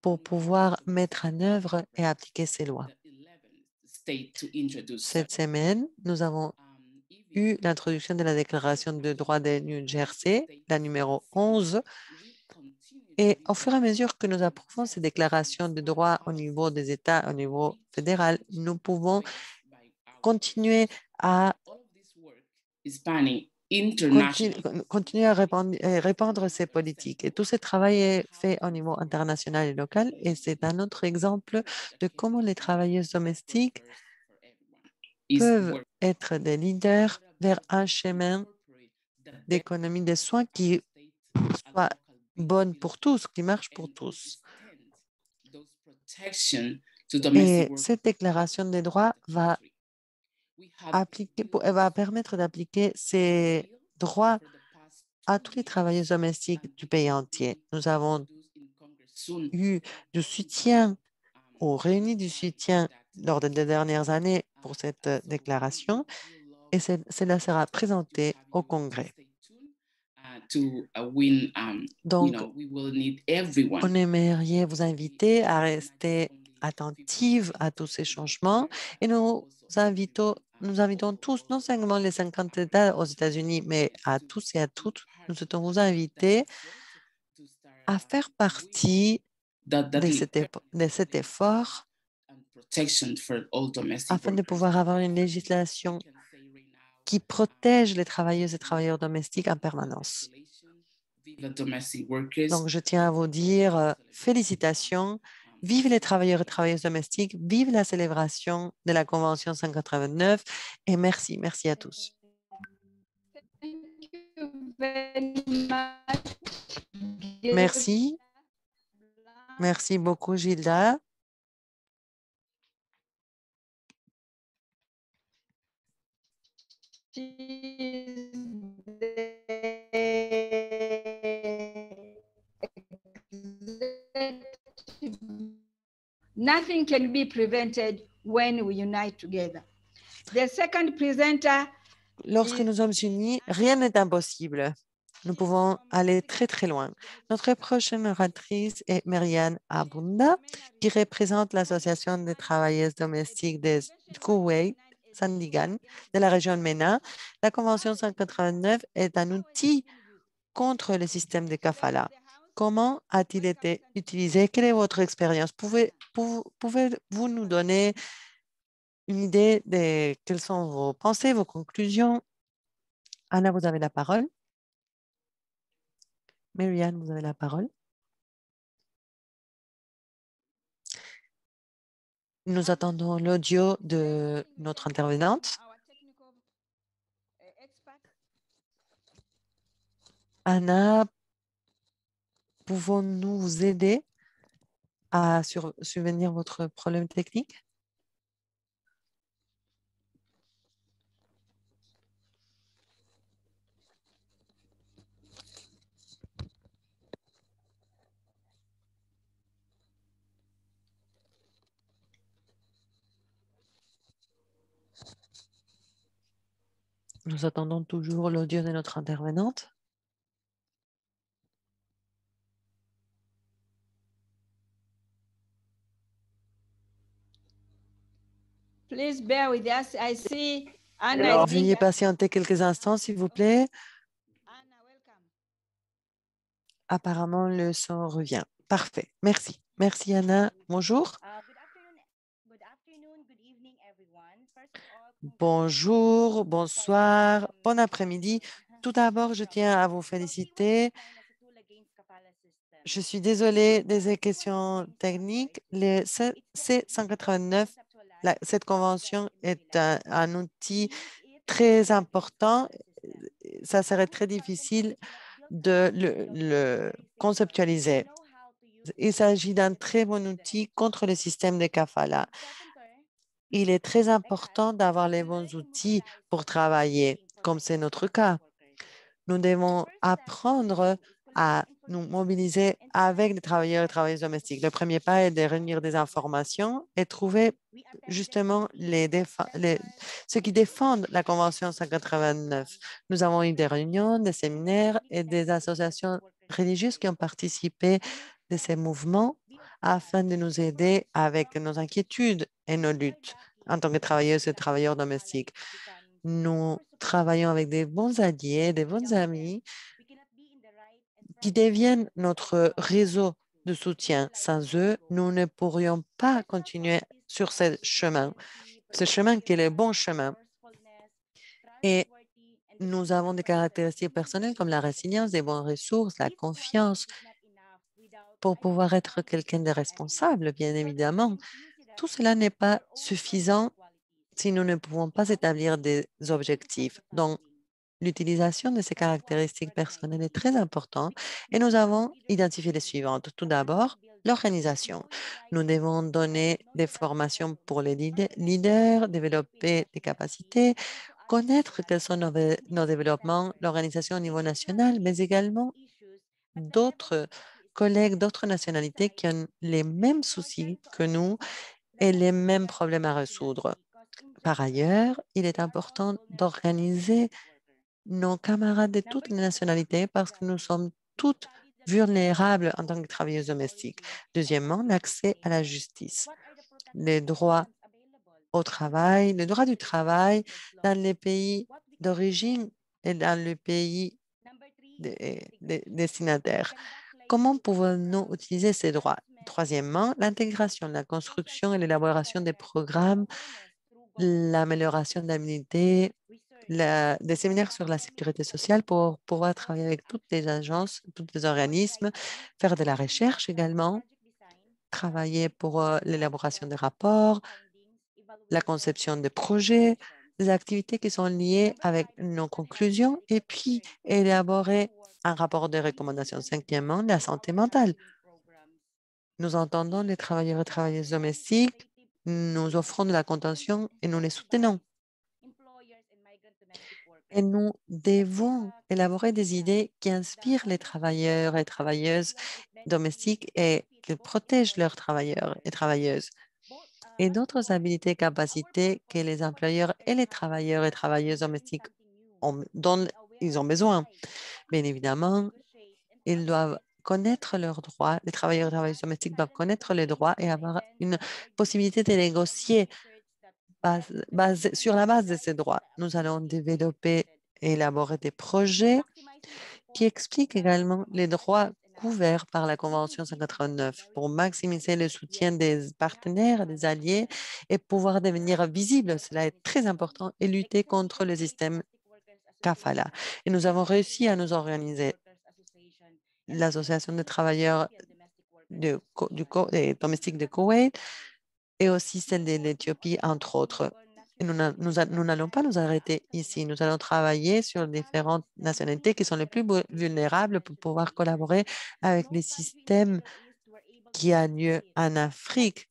pour pouvoir mettre en œuvre et appliquer ces lois. Cette semaine, nous avons eu l'introduction de la Déclaration de droits de New Jersey, la numéro 11. Et au fur et à mesure que nous approuvons ces déclarations de droits au niveau des États, au niveau fédéral, nous pouvons continuer à continuer à répandre, ces politiques. Et tout ce travail est fait au niveau international et local. Et c'est un autre exemple de comment les travailleuses domestiques peuvent être des leaders vers un chemin d'économie des soins qui soit bonne pour tous, qui marche pour tous. Et cette déclaration des droits va appliquer, va permettre d'appliquer ces droits à tous les travailleurs domestiques du pays entier. Nous avons eu du soutien ou réuni du soutien lors des dernières années pour cette déclaration et cela sera présenté au Congrès. Donc, on aimerait vous inviter à rester attentive à tous ces changements et nous invitons, nous invitons tous, non seulement les 50 États aux États-Unis, mais à tous et à toutes, nous souhaitons vous inviter à faire partie de cet, de cet effort afin de pouvoir avoir une législation qui protège les travailleuses et travailleurs domestiques en permanence. Donc, je tiens à vous dire euh, félicitations Vive les travailleurs et travailleuses domestiques, vive la célébration de la Convention 189 et merci, merci à tous. Merci. Merci beaucoup, Gilda. Nothing can be prevented when we unite together. The second presenter Lorsque nous sommes unis, rien n'est impossible. Nous pouvons aller très, très loin. Notre prochaine oratrice est Marianne Abunda, qui représente l'Association des travailleuses domestiques de Kuwait, Sandigan, de la région de MENA. La Convention 189 est un outil contre le système de kafala. Comment a-t-il été utilisé? Quelle est votre expérience? Pouvez-vous nous donner une idée de quelles sont vos pensées, vos conclusions? Anna, vous avez la parole. Marianne, vous avez la parole. Nous attendons l'audio de notre intervenante. Anna, pouvons-nous vous aider à subvenir votre problème technique? Nous attendons toujours l'audio de notre intervenante. Please bear with us. I see Anna. Alors, veuillez patienter quelques instants, s'il vous plaît. Anna, welcome. Apparemment, le son revient. Parfait. Merci. Merci, Anna. Bonjour. Bonjour, bonsoir, bon après-midi. Tout d'abord, je tiens à vous féliciter. Je suis désolée des questions techniques. Le C189, cette convention est un, outil très important. Ça serait très difficile de le conceptualiser. Il s'agit d'un très bon outil contre le système de kafala. Il est très important d'avoir les bons outils pour travailler, comme c'est notre cas. Nous devons apprendre à nous mobiliser avec les travailleurs et travailleuses domestiques. Le premier pas est de réunir des informations et trouver justement les, les, ceux qui défendent la Convention 189. Nous avons eu des réunions, des séminaires et des associations religieuses qui ont participé de ces mouvements afin de nous aider avec nos inquiétudes et nos luttes en tant que travailleuses et travailleurs domestiques. Nous travaillons avec des bons alliés, des bons amis qui deviennent notre réseau de soutien. Sans eux, nous ne pourrions pas continuer sur ce chemin, ce chemin qui est le bon chemin. Et nous avons des caractéristiques personnelles comme la résilience, des bonnes ressources, la confiance pour pouvoir être quelqu'un de responsable, bien évidemment. Tout cela n'est pas suffisant si nous ne pouvons pas établir des objectifs. Donc, L'utilisation de ces caractéristiques personnelles est très importante et nous avons identifié les suivantes. Tout d'abord, l'organisation. Nous devons donner des formations pour les leaders, développer des capacités, connaître quels sont nos, développements, l'organisation au niveau national, mais également d'autres collègues d'autres nationalités qui ont les mêmes soucis que nous et les mêmes problèmes à résoudre. Par ailleurs, il est important d'organiser nos camarades de toutes les nationalités parce que nous sommes toutes vulnérables en tant que travailleuses domestiques. Deuxièmement, l'accès à la justice, les droits au travail, les droits du travail dans les pays d'origine et dans le pays destinataire. Comment pouvons-nous utiliser ces droits? Troisièmement, l'intégration, la construction et l'élaboration des programmes, l'amélioration de l'habilité des séminaires sur la sécurité sociale pour pouvoir travailler avec toutes les agences, tous les organismes, faire de la recherche également, travailler pour euh, l'élaboration des rapports, la conception des projets, des activités qui sont liées avec nos conclusions et puis élaborer un rapport de recommandation. Cinquièmement, la santé mentale. Nous entendons les travailleurs et travailleuses domestiques, nous offrons de la contention et nous les soutenons. Et nous devons élaborer des idées qui inspirent les travailleurs et travailleuses domestiques et qui protègent leurs travailleurs et travailleuses. Et d'autres habilités et capacités que les employeurs et les travailleurs et travailleuses domestiques ont, dont ils ont besoin. Bien évidemment, ils doivent connaître leurs droits. Les travailleurs et travailleuses domestiques doivent connaître les droits et avoir une possibilité de négocier sur la base de ces droits, nous allons développer et élaborer des projets qui expliquent également les droits couverts par la Convention 189 pour maximiser le soutien des partenaires, des alliés et pouvoir devenir visible. Cela est très important et lutter contre le système CAFALA. Et nous avons réussi à nous organiser. L'Association des travailleurs domestiques de Koweït et aussi celle de l'Éthiopie, entre autres. Nous n'allons pas nous arrêter ici. Nous allons travailler sur différentes nationalités qui sont les plus vulnérables pour pouvoir collaborer avec les systèmes qui ont lieu en Afrique.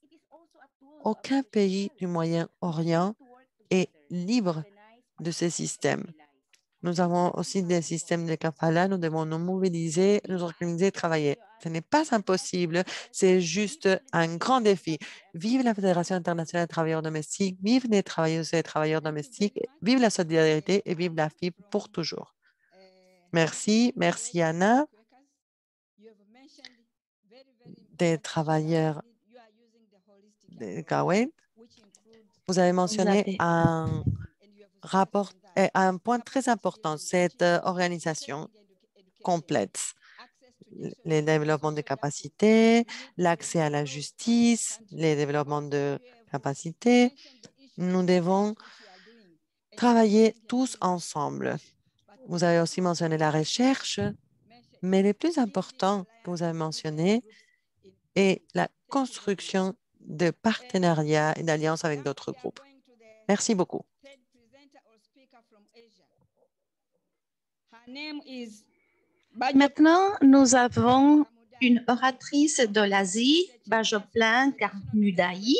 Aucun pays du Moyen-Orient est libre de ces systèmes. Nous avons aussi des systèmes de kafala. Nous devons nous mobiliser, nous organiser, travailler. Ce n'est pas impossible, c'est juste un grand défi. Vive la Fédération internationale des travailleurs domestiques, vive les travailleuses et les travailleurs domestiques, vive la solidarité et vive la FIB pour toujours. Merci, merci Anna. Des travailleurs de. Vous avez mentionné un rapport un point très important, cette euh, organisation complète. Les développements de capacités, l'accès à la justice, les développements de capacités. Nous devons travailler tous ensemble. Vous avez aussi mentionné la recherche, mais le plus important que vous avez mentionné est la construction de partenariats et d'alliances avec d'autres groupes. Merci beaucoup. Maintenant, nous avons une oratrice de l'Asie, Bajoplin Karmudaï.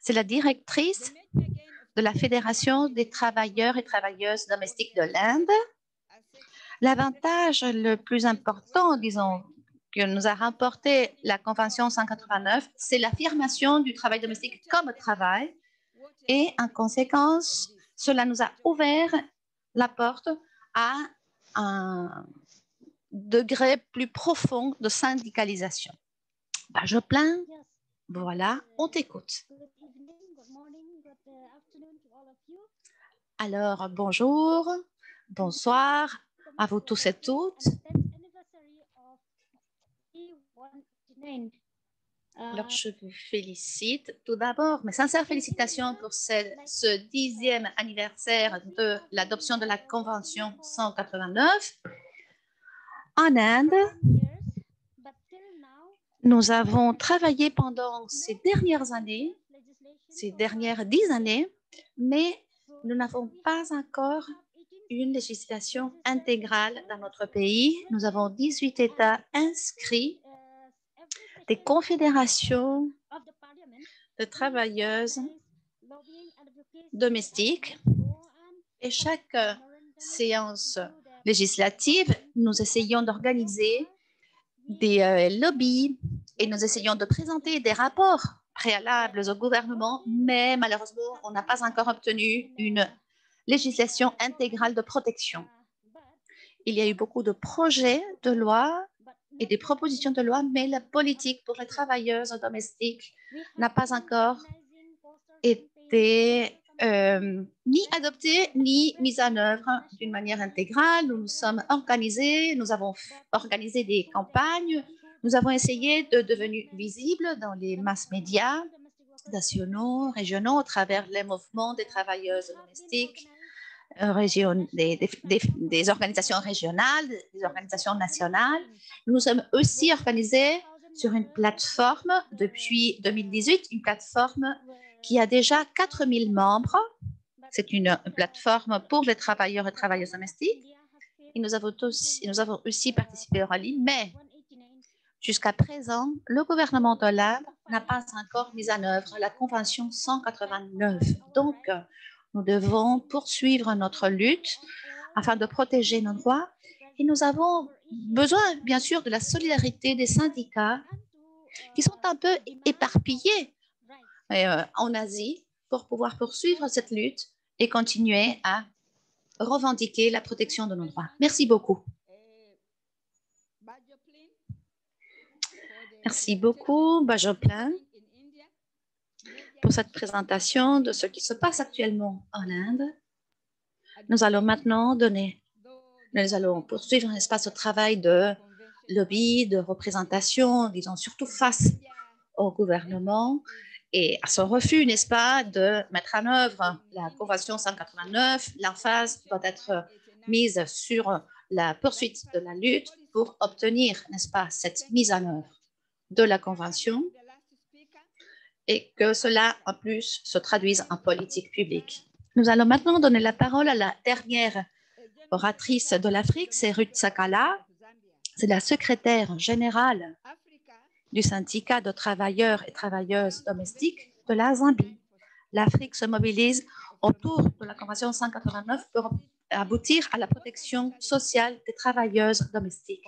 C'est la directrice de la Fédération des travailleurs et travailleuses domestiques de l'Inde. L'avantage le plus important, disons, que nous a rapporté la Convention 189, c'est l'affirmation du travail domestique comme travail et en conséquence, cela nous a ouvert la porte à un degré plus profond de syndicalisation. Ben, je plains. Voilà, on t'écoute. Alors, bonjour, bonsoir à vous tous et toutes. Alors, je vous félicite tout d'abord, mes sincères félicitations pour ce, ce dixième anniversaire de l'adoption de la Convention 189. En Inde, nous avons travaillé pendant ces dernières années, ces dernières dix années, mais nous n'avons pas encore une législation intégrale dans notre pays. Nous avons 18 États inscrits, des confédérations de travailleuses domestiques et chaque séance législative, nous essayons d'organiser des euh, lobbies et nous essayons de présenter des rapports préalables au gouvernement, mais malheureusement, on n'a pas encore obtenu une législation intégrale de protection. Il y a eu beaucoup de projets de loi et des propositions de loi, mais la politique pour les travailleuses domestiques n'a pas encore été euh, ni adoptée ni mise en œuvre d'une manière intégrale. Nous nous sommes organisés, nous avons organisé des campagnes, nous avons essayé de devenir visibles dans les masses médias nationaux, régionaux, à travers les mouvements des travailleuses domestiques, des, organisations régionales, des organisations nationales. Nous sommes aussi organisés sur une plateforme depuis 2018, une plateforme qui a déjà 4000 membres. C'est une plateforme pour les travailleurs et travailleuses domestiques. Et nous avons, aussi, nous avons aussi participé au rallye, mais jusqu'à présent, le gouvernement de l'Inde n'a pas encore mis en œuvre la Convention 189. Donc, nous devons poursuivre notre lutte afin de protéger nos droits et nous avons besoin, bien sûr, de la solidarité des syndicats qui sont un peu éparpillés euh, en Asie pour pouvoir poursuivre cette lutte et continuer à revendiquer la protection de nos droits. Merci beaucoup. Merci beaucoup, Bajoplin pour cette présentation de ce qui se passe actuellement en Inde. Nous allons maintenant donner, nous allons poursuivre un espace de travail de lobby, de représentation, disons surtout face au gouvernement et à son refus, n'est-ce pas, de mettre en œuvre la Convention 189. L'emphase doit être mise sur la poursuite de la lutte pour obtenir, n'est-ce pas, cette mise en œuvre de la Convention et que cela, en plus, se traduise en politique publique. Nous allons maintenant donner la parole à la dernière oratrice de l'Afrique, c'est Ruth Sakala. C'est la secrétaire générale du syndicat de travailleurs et travailleuses domestiques de la Zambie. L'Afrique se mobilise autour de la Convention 189 pour aboutir à la protection sociale des travailleuses domestiques.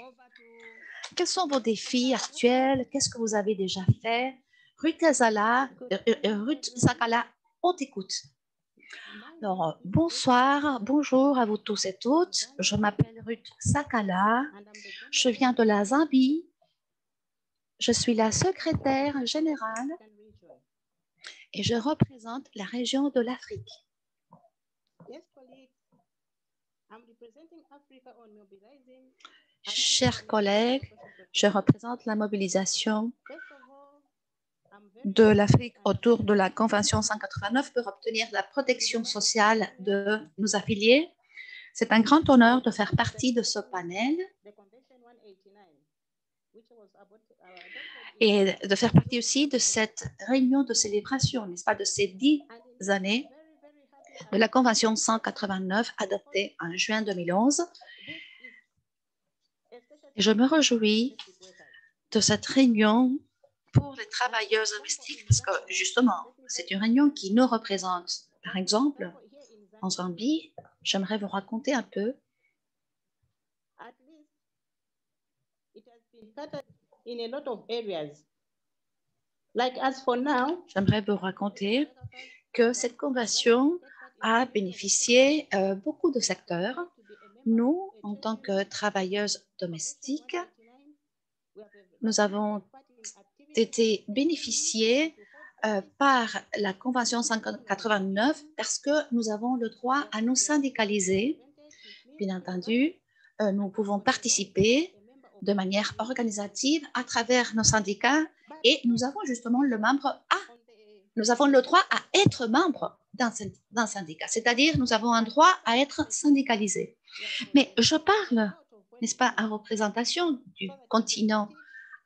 Quels sont vos défis actuels? Qu'est-ce que vous avez déjà fait? Ruth, Azala, euh, euh, Ruth Sakala, on t'écoute. Alors, bonsoir, bonjour à vous tous et toutes. Je m'appelle Ruth Sakala. Je viens de la Zambie. Je suis la secrétaire générale et je représente la région de l'Afrique. Chers collègues, je représente la mobilisation de l'Afrique autour de la Convention 189 pour obtenir la protection sociale de nos affiliés. C'est un grand honneur de faire partie de ce panel et de faire partie aussi de cette réunion de célébration, n'est-ce pas, de ces dix années de la Convention 189 adoptée en juin 2011. Et je me réjouis de cette réunion pour les travailleuses domestiques parce que justement, c'est une réunion qui nous représente. Par exemple, en Zambie, j'aimerais vous raconter un peu J'aimerais vous raconter que cette convention a bénéficié euh, beaucoup de secteurs. Nous, en tant que travailleuses domestiques, nous avons été bénéficiés euh, par la Convention 189 parce que nous avons le droit à nous syndicaliser. Bien entendu, euh, nous pouvons participer de manière organisative à travers nos syndicats et nous avons justement le membre à, nous avons le droit à être membre d'un syndicat, c'est-à-dire nous avons un droit à être syndicalisé. Mais je parle, n'est-ce pas, en représentation du continent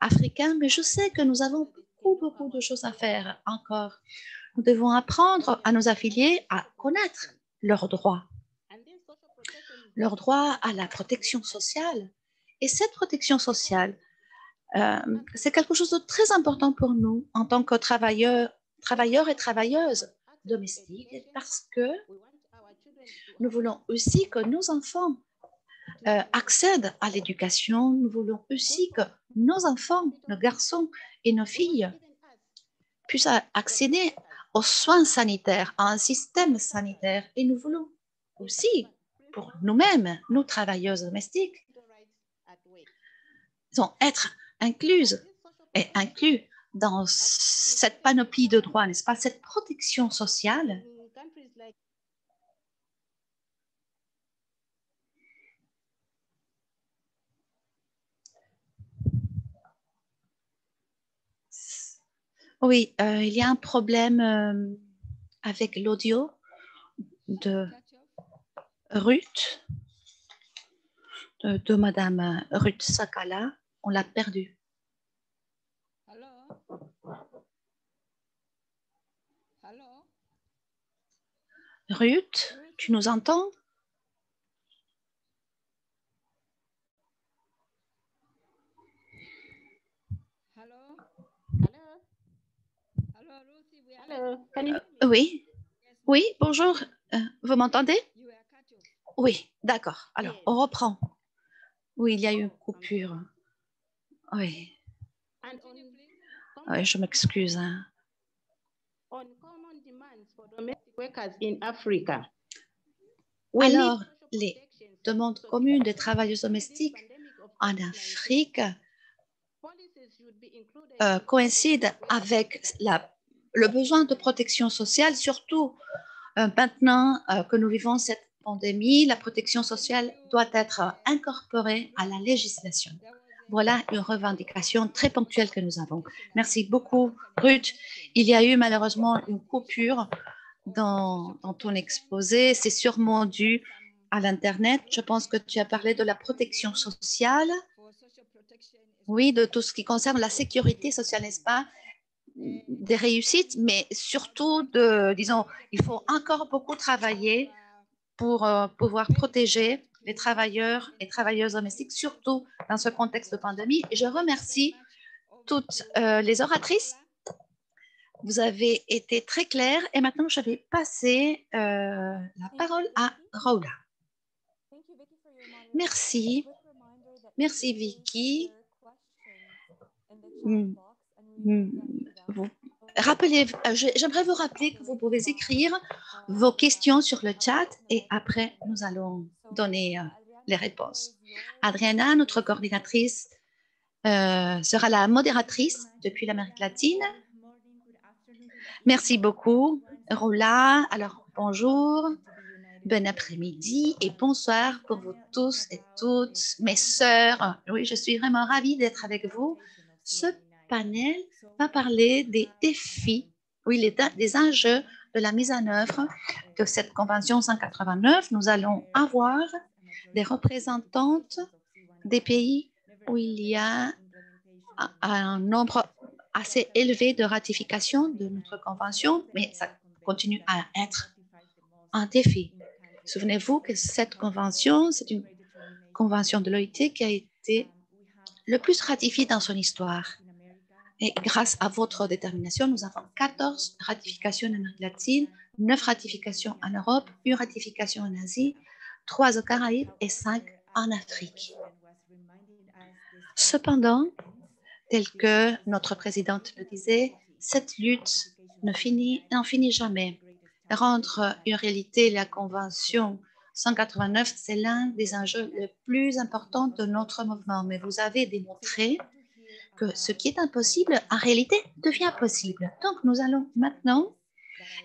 africain, mais je sais que nous avons beaucoup, beaucoup de choses à faire encore. Nous devons apprendre à nos affiliés à connaître leurs droits, leurs droits à la protection sociale, et cette protection sociale, euh, c'est quelque chose de très important pour nous en tant que travailleurs, travailleurs et travailleuses domestiques parce que nous voulons aussi que nos enfants euh, accèdent à l'éducation. Nous voulons aussi que nos enfants, nos garçons et nos filles puissent accéder aux soins sanitaires, à un système sanitaire. Et nous voulons aussi, pour nous-mêmes, nous travailleuses domestiques, être incluses et inclus dans cette panoplie de droits, n'est-ce pas, cette protection sociale. Oui, euh, il y a un problème euh, avec l'audio de Ruth, de, de Madame Ruth Sakala. On l'a perdu. Ruth, tu nous entends? Oui, oui, bonjour. Euh, vous m'entendez? Oui, d'accord. Alors, on reprend. Oui, il y a eu une coupure. Oui. Oui, je m'excuse. Hein. Alors, les demandes communes des travailleurs domestiques en Afrique euh, coïncident avec la, le besoin de protection sociale, surtout euh, maintenant euh, que nous vivons cette pandémie, la protection sociale doit être incorporée à la législation. Voilà une revendication très ponctuelle que nous avons. Merci beaucoup, Ruth. Il y a eu malheureusement une coupure dans, ton exposé. C'est sûrement dû à l'Internet. Je pense que tu as parlé de la protection sociale. Oui, de tout ce qui concerne la sécurité sociale, n'est-ce pas? Des réussites, mais surtout de, disons, il faut encore beaucoup travailler pour euh, pouvoir protéger les travailleurs et travailleuses domestiques, surtout dans ce contexte de pandémie. Je remercie toutes euh, les oratrices. Vous avez été très claires et maintenant je vais passer euh, la parole à Raoula. Merci. Merci Vicky. Mm. Mm. Rappelez, euh, j'aimerais vous rappeler que vous pouvez écrire vos questions sur le chat et après nous allons donner euh, les réponses. Adriana, notre coordinatrice, euh, sera la modératrice depuis l'Amérique latine. Merci beaucoup. Rola, alors bonjour, bon après-midi et bonsoir pour vous tous et toutes, mes sœurs. Oui, je suis vraiment ravie d'être avec vous. Panel va parler des défis, oui, les, des enjeux de la mise en œuvre de cette Convention 189. Nous allons avoir des représentantes des pays où il y a un nombre assez élevé de ratification de notre convention, mais ça continue à être un défi. Souvenez-vous que cette convention, c'est une convention de l'OIT qui a été le plus ratifiée dans son histoire. Et grâce à votre détermination, nous avons 14 ratifications en Amérique latine, 9 ratifications en Europe, une ratification en Asie, 3 aux Caraïbes et 5 en Afrique. Cependant, tel que notre présidente le disait, cette lutte ne n'en finit jamais. Rendre une réalité la Convention 189, c'est l'un des enjeux les plus importants de notre mouvement. Mais vous avez démontré que ce qui est impossible, en réalité, devient possible. Donc, nous allons maintenant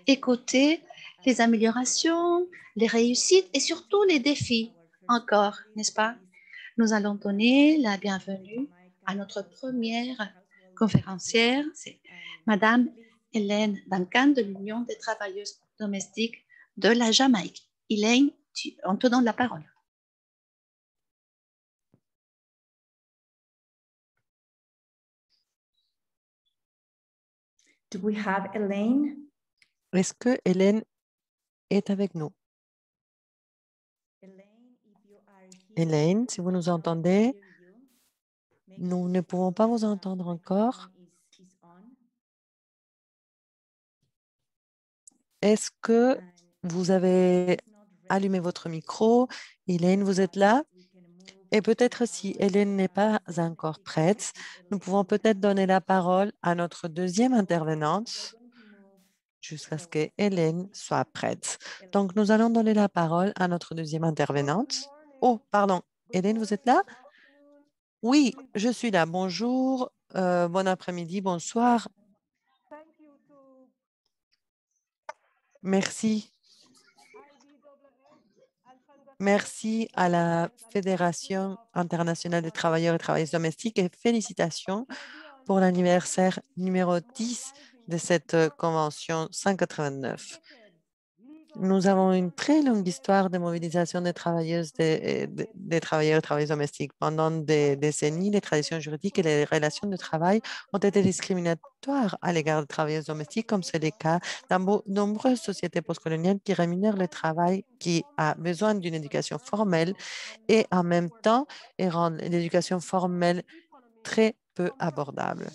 écouter les améliorations, les réussites et surtout les défis encore, n'est-ce pas? Nous allons donner la bienvenue à notre première conférencière, c'est Madame Hélène Duncan de l'Union des travailleuses domestiques de la Jamaïque. Hélène, on te donne la parole. We have Elaine? Est-ce que Hélène est avec nous? Hélène, si vous nous entendez, nous ne pouvons pas vous entendre encore. Est-ce que vous avez allumé votre micro? Hélène, vous êtes là? Et peut-être si Hélène n'est pas encore prête, nous pouvons peut-être donner la parole à notre deuxième intervenante jusqu'à ce que Hélène soit prête. Donc, nous allons donner la parole à notre deuxième intervenante. Oh, pardon. Hélène, vous êtes là? Oui, je suis là. Bonjour, euh, bon après-midi, bonsoir. Merci. Merci à la Fédération internationale des travailleurs et travailleuses domestiques et félicitations pour l'anniversaire numéro 10 de cette convention 189. Nous avons une très longue histoire de mobilisation des travailleuses, des, des, travailleurs et travailleuses domestiques. Pendant des décennies, les traditions juridiques et les relations de travail ont été discriminatoires à l'égard des travailleuses domestiques, comme c'est le cas dans de nombreuses sociétés postcoloniales qui rémunèrent le travail qui a besoin d'une éducation formelle et en même temps rendent l'éducation formelle très peu abordable.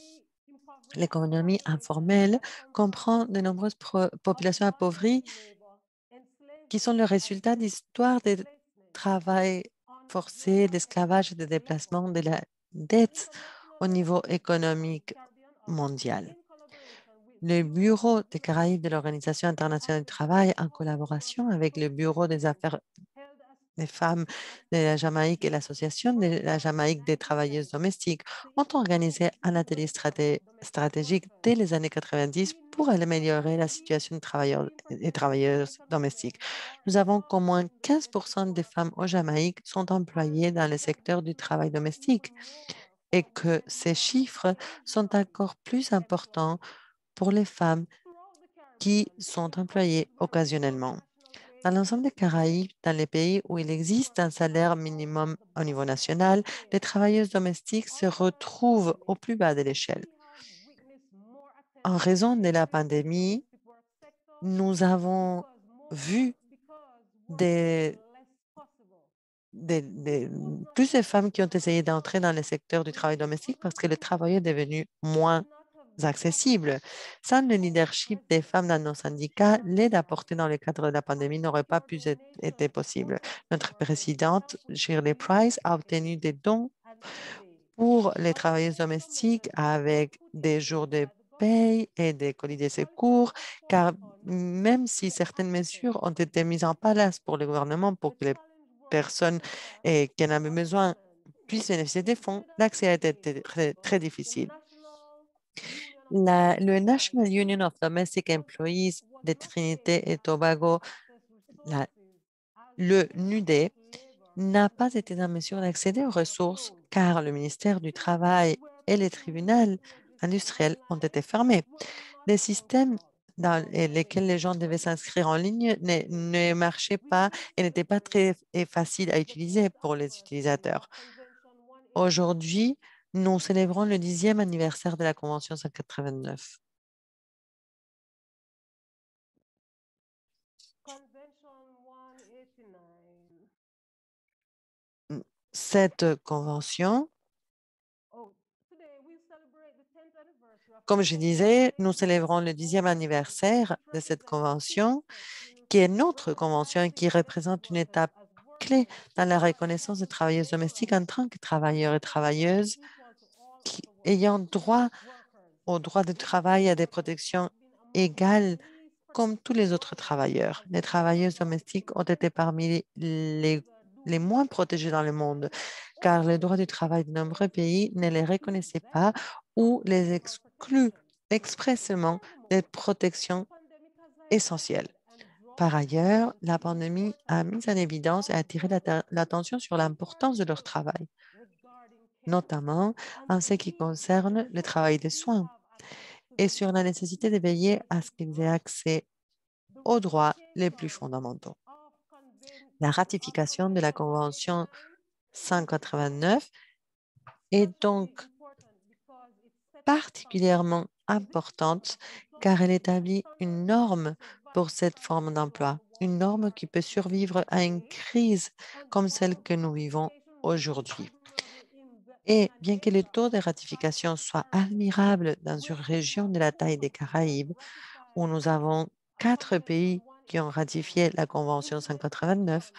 L'économie informelle comprend de nombreuses populations appauvries qui sont le résultat d'histoires de travail forcé, d'esclavage, de déplacement, de la dette au niveau économique mondial. Le Bureau des Caraïbes de l'Organisation internationale du travail, en collaboration avec le Bureau des affaires des femmes de la Jamaïque et l'Association de la Jamaïque des travailleuses domestiques ont organisé un atelier stratégique dès les années 90 pour améliorer la situation des travailleurs et travailleuses domestiques. Nous avons qu'au moins 15% des femmes au Jamaïque sont employées dans le secteur du travail domestique et que ces chiffres sont encore plus importants pour les femmes qui sont employées occasionnellement. Dans l'ensemble des Caraïbes, dans les pays où il existe un salaire minimum au niveau national, les travailleuses domestiques se retrouvent au plus bas de l'échelle. En raison de la pandémie, nous avons vu plus de femmes qui ont essayé d'entrer dans le secteur du travail domestique parce que le travail est devenu moins accessibles. Sans le leadership des femmes dans nos syndicats, l'aide apportée dans le cadre de la pandémie n'aurait pas pu être possible. Notre présidente, Shirley Price, a obtenu des dons pour les travailleuses domestiques avec des jours de paye et des colis de secours, car même si certaines mesures ont été mises en place pour le gouvernement pour que les personnes qui en avaient besoin puissent bénéficier des fonds, l'accès a été très difficile le National Union of Domestic Employees de Trinité et Tobago, le NUDE, n'a pas été en mesure d'accéder aux ressources car le ministère du Travail et les tribunaux industriels ont été fermés. Les systèmes dans lesquels les gens devaient s'inscrire en ligne ne, ne marchaient pas et n'étaient pas très faciles à utiliser pour les utilisateurs. Aujourd'hui, nous célébrons le dixième anniversaire de la Convention 189. Cette convention, comme je disais, nous célébrons le dixième anniversaire de cette convention, qui est notre convention et qui représente une étape clé dans la reconnaissance des travailleuses domestiques en tant que travailleurs et travailleuses ayant droit au droit de travail et à des protections égales comme tous les autres travailleurs. Les travailleuses domestiques ont été parmi les, les moins protégées dans le monde, car le droit du travail de nombreux pays ne les reconnaissait pas ou les exclut expressément des protections essentielles. Par ailleurs, la pandémie a mis en évidence et attiré l'attention sur l'importance de leur travail, notamment en ce qui concerne le travail des soins et sur la nécessité de veiller à ce qu'ils aient accès aux droits les plus fondamentaux. La ratification de la Convention 189 est donc particulièrement importante car elle établit une norme pour cette forme d'emploi, une norme qui peut survivre à une crise comme celle que nous vivons aujourd'hui. Et bien que le taux de ratification soit admirable dans une région de la taille des Caraïbes, où nous avons quatre pays qui ont ratifié la Convention 189,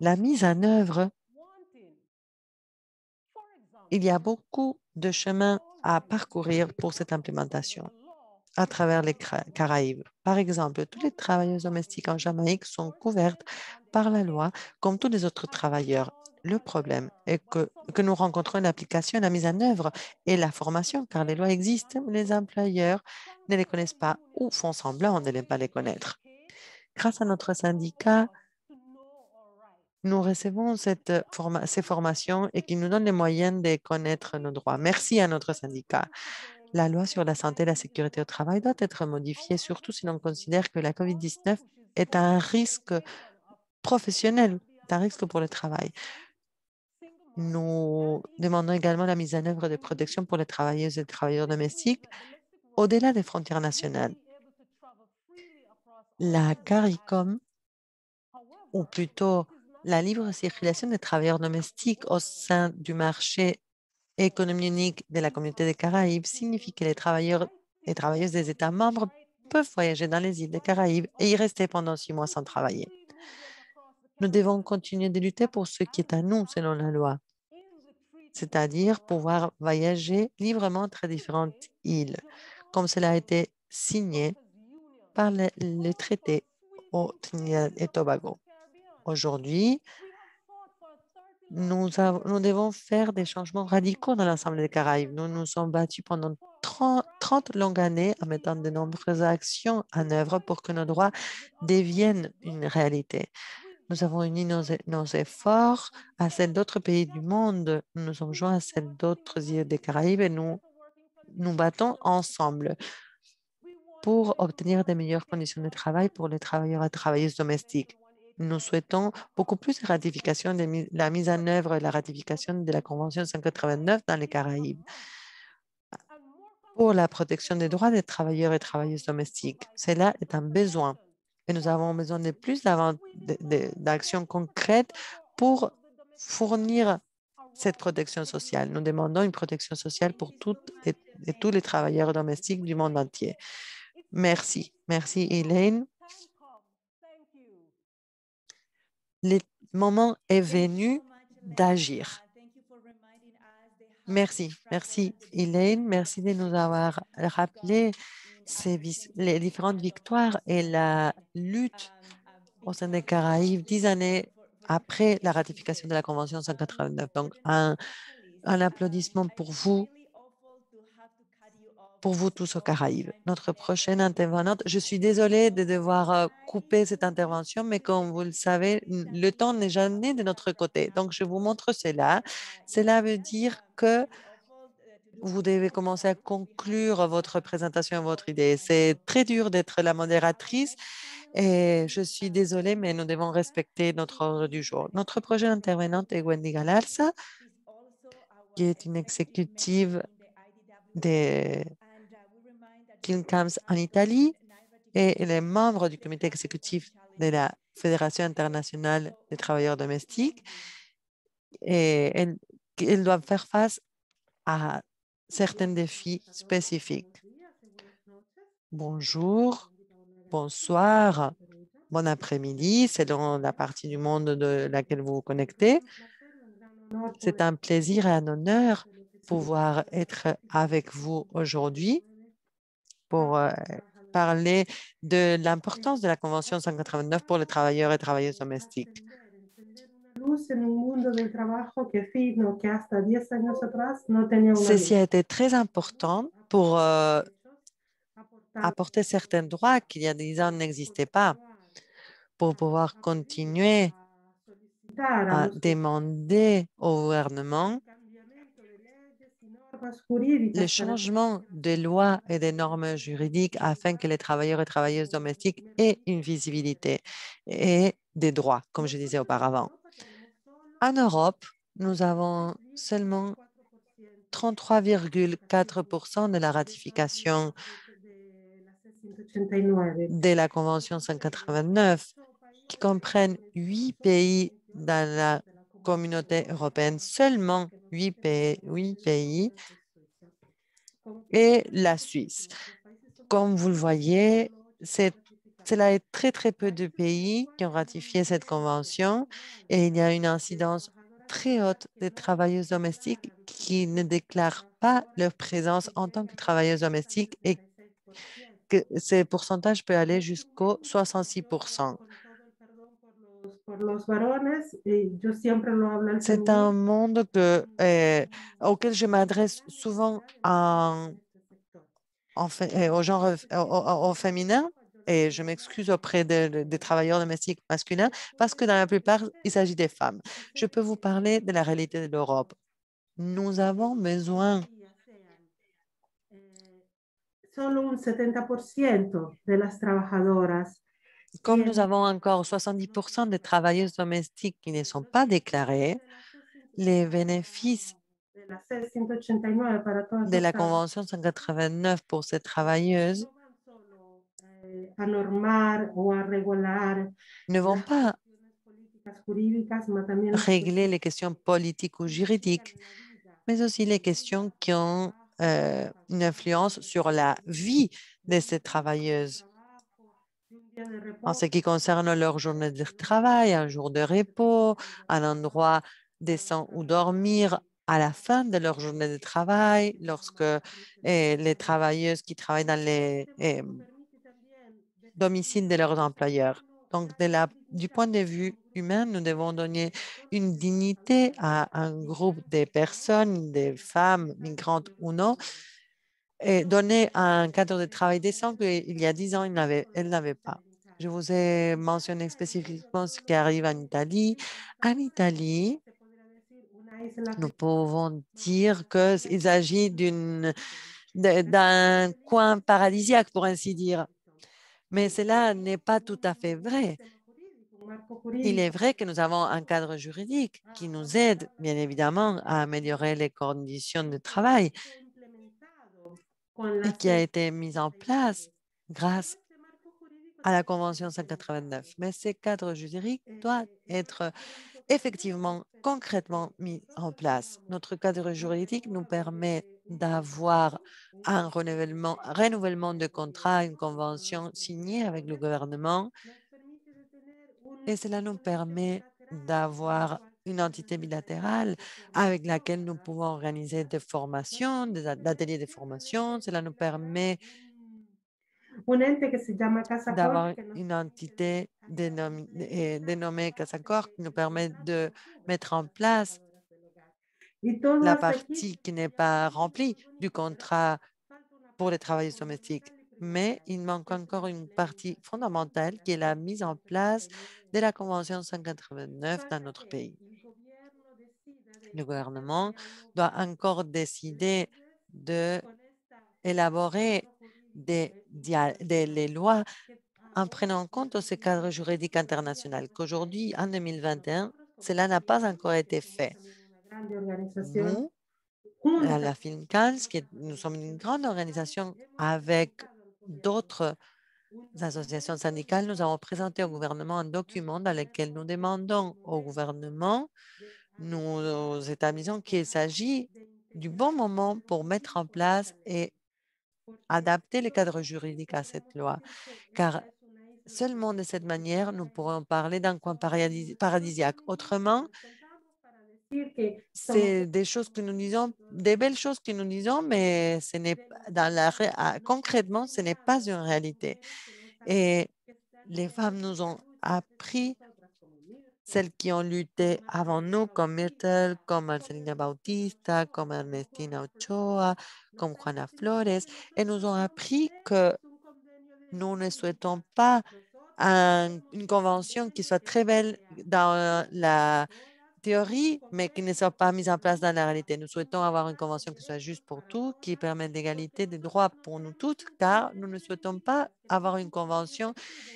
la mise en œuvre, il y a beaucoup de chemin à parcourir pour cette implémentation à travers les Caraïbes. Par exemple, tous les travailleurs domestiques en Jamaïque sont couverts par la loi comme tous les autres travailleurs. Le problème est que, que nous rencontrons l'application, la mise en œuvre et la formation, car les lois existent, mais les employeurs ne les connaissent pas ou font semblant de ne pas les connaître. Grâce à notre syndicat, nous recevons ces formations et qui nous donnent les moyens de connaître nos droits. Merci à notre syndicat. La loi sur la santé et la sécurité au travail doit être modifiée, surtout si l'on considère que la COVID-19 est un risque professionnel, un risque pour le travail. Nous demandons également la mise en œuvre de protections pour les travailleuses et les travailleurs domestiques au-delà des frontières nationales. La CARICOM, ou plutôt la libre circulation des travailleurs domestiques au sein du marché économique unique de la communauté des Caraïbes, signifie que les travailleurs et travailleuses des États membres peuvent voyager dans les îles des Caraïbes et y rester pendant six mois sans travailler. Nous devons continuer de lutter pour ce qui est à nous selon la loi, c'est-à-dire pouvoir voyager librement entre différentes îles, comme cela a été signé par le, traité au Trinidad et Tobago. Aujourd'hui, nous, devons faire des changements radicaux dans l'ensemble des Caraïbes. Nous nous sommes battus pendant 30, 30, longues années en mettant de nombreuses actions en œuvre pour que nos droits deviennent une réalité. Nous avons uni nos, efforts à celles d'autres pays du monde. Nous sommes joints à celles d'autres îles des Caraïbes et nous nous battons ensemble pour obtenir de meilleures conditions de travail pour les travailleurs et travailleuses domestiques. Nous souhaitons beaucoup plus de ratification de la mise en œuvre et la ratification de la Convention 189 dans les Caraïbes pour la protection des droits des travailleurs et travailleuses domestiques. Cela est un besoin et nous avons besoin de plus d'actions concrètes pour fournir cette protection sociale. Nous demandons une protection sociale pour toutes et, tous les travailleurs domestiques du monde entier. Merci. Merci, Elaine. le moment est venu d'agir. Merci, merci Elaine, merci de nous avoir rappelé les différentes victoires et la lutte au sein des Caraïbes dix années après la ratification de la Convention 189. Donc, un applaudissement pour vous pour vous tous aux Caraïbes. Notre prochaine intervenante, je suis désolée de devoir euh, couper cette intervention, mais comme vous le savez, le temps n'est jamais de notre côté. Donc, je vous montre cela. Cela veut dire que vous devez commencer à conclure votre présentation, votre idée. C'est très dur d'être la modératrice et je suis désolée, mais nous devons respecter notre ordre du jour. Notre prochaine intervenante est Wendy Galarza, qui est une exécutive de En Italie et elle est membre du comité exécutif de la Fédération internationale des travailleurs domestiques. Et elle, elle doit faire face à certains défis spécifiques. Bonjour, bonsoir, bon après-midi, selon la partie du monde de laquelle vous vous connectez. C'est un plaisir et un honneur pouvoir être avec vous aujourd'hui pour euh, parler de l'importance de la Convention 189 pour les travailleurs et travailleuses domestiques. Ceci a été très important pour euh, apporter certains droits qu'il y a 10 ans n'existaient pas pour pouvoir continuer à demander au gouvernement le changement des lois et des normes juridiques afin que les travailleurs et travailleuses domestiques aient une visibilité et des droits, comme je disais auparavant. En Europe, nous avons seulement 33,4% de la ratification de la Convention 189, qui comprennent huit pays dans la communauté européenne, seulement huit pays, et la Suisse. Comme vous le voyez, cela est très, très peu de pays qui ont ratifié cette convention et il y a une incidence très haute des travailleuses domestiques qui ne déclarent pas leur présence en tant que travailleuses domestiques et que ce pourcentage peut aller jusqu'au 66 c'est un monde que, euh, auquel je m'adresse souvent en, en au genre au, féminin et je m'excuse auprès des travailleurs domestiques masculins parce que dans la plupart, il s'agit des femmes. Je peux vous parler de la réalité de l'Europe. Nous avons besoin solo un 70% de las trabajadoras comme nous avons encore 70% des travailleuses domestiques qui ne sont pas déclarées, les bénéfices de la Convention 189 pour ces travailleuses. Ne vont pas régler les questions politiques ou juridiques, mais aussi les questions qui ont euh, une influence sur la vie de ces travailleuses en ce qui concerne leur journée de travail, un jour de repos, un endroit décent où dormir à la fin de leur journée de travail, lorsque eh, les travailleuses qui travaillent dans les eh, domiciles de leurs employeurs. Donc, de la, du point de vue humain, nous devons donner une dignité à un groupe de personnes, des femmes, migrantes ou non, et donner un cadre de travail décent qu'il y a dix ans, elle n'avait pas. Je vous ai mentionné spécifiquement ce qui arrive en Italie. En Italie, nous pouvons dire qu'il s'agit d'un coin paradisiaque, pour ainsi dire. Mais cela n'est pas tout à fait vrai. Il est vrai que nous avons un cadre juridique qui nous aide, bien évidemment, à améliorer les conditions de travail et qui a été mis en place grâce à la Convention 189. Mais ces cadres juridiques doivent être effectivement, concrètement mis en place. Notre cadre juridique nous permet d'avoir un renouvellement, renouvellement de contrat, une convention signée avec le gouvernement. Et cela nous permet d'avoir une entité bilatérale avec laquelle nous pouvons organiser des formations, des ateliers de formation. Cela nous permet d'avoir une entité eh, dénommée Casacor qui nous permet de mettre en place la partie qui n'est pas remplie du contrat pour les travailleurs domestiques. Mais il manque encore une partie fondamentale qui est la mise en place de la Convention 189 dans notre pays. Le gouvernement doit encore décider d'élaborer des, lois en prenant en compte ce cadre juridique international qu'aujourd'hui, en 2021, cela n'a pas encore été fait. Nous, à la FilmCals, nous sommes une grande organisation avec d'autres associations syndicales, nous avons présenté au gouvernement un document dans lequel nous demandons au gouvernement, nous établissons qu'il s'agit du bon moment pour mettre en place et adapter le cadre juridique à cette loi, car seulement de cette manière, nous pourrons parler d'un coin paradisiaque. Autrement, c'est des choses que nous disons, des belles choses que nous disons, mais ce n'est dans la ah, concrètement, ce n'est pas une réalité. Et les femmes nous ont appris, celles qui ont lutté avant nous, comme Myrtle, comme Marcelina Bautista, comme Ernestina Ochoa, comme Juana Flores, et nous ont appris que nous ne souhaitons pas une convention qui soit très belle dans la théorie, mais qui ne soit pas mise en place dans la réalité. Nous souhaitons avoir une convention qui soit juste pour tous, qui permette l'égalité des droits pour nous toutes, car nous ne souhaitons pas avoir une convention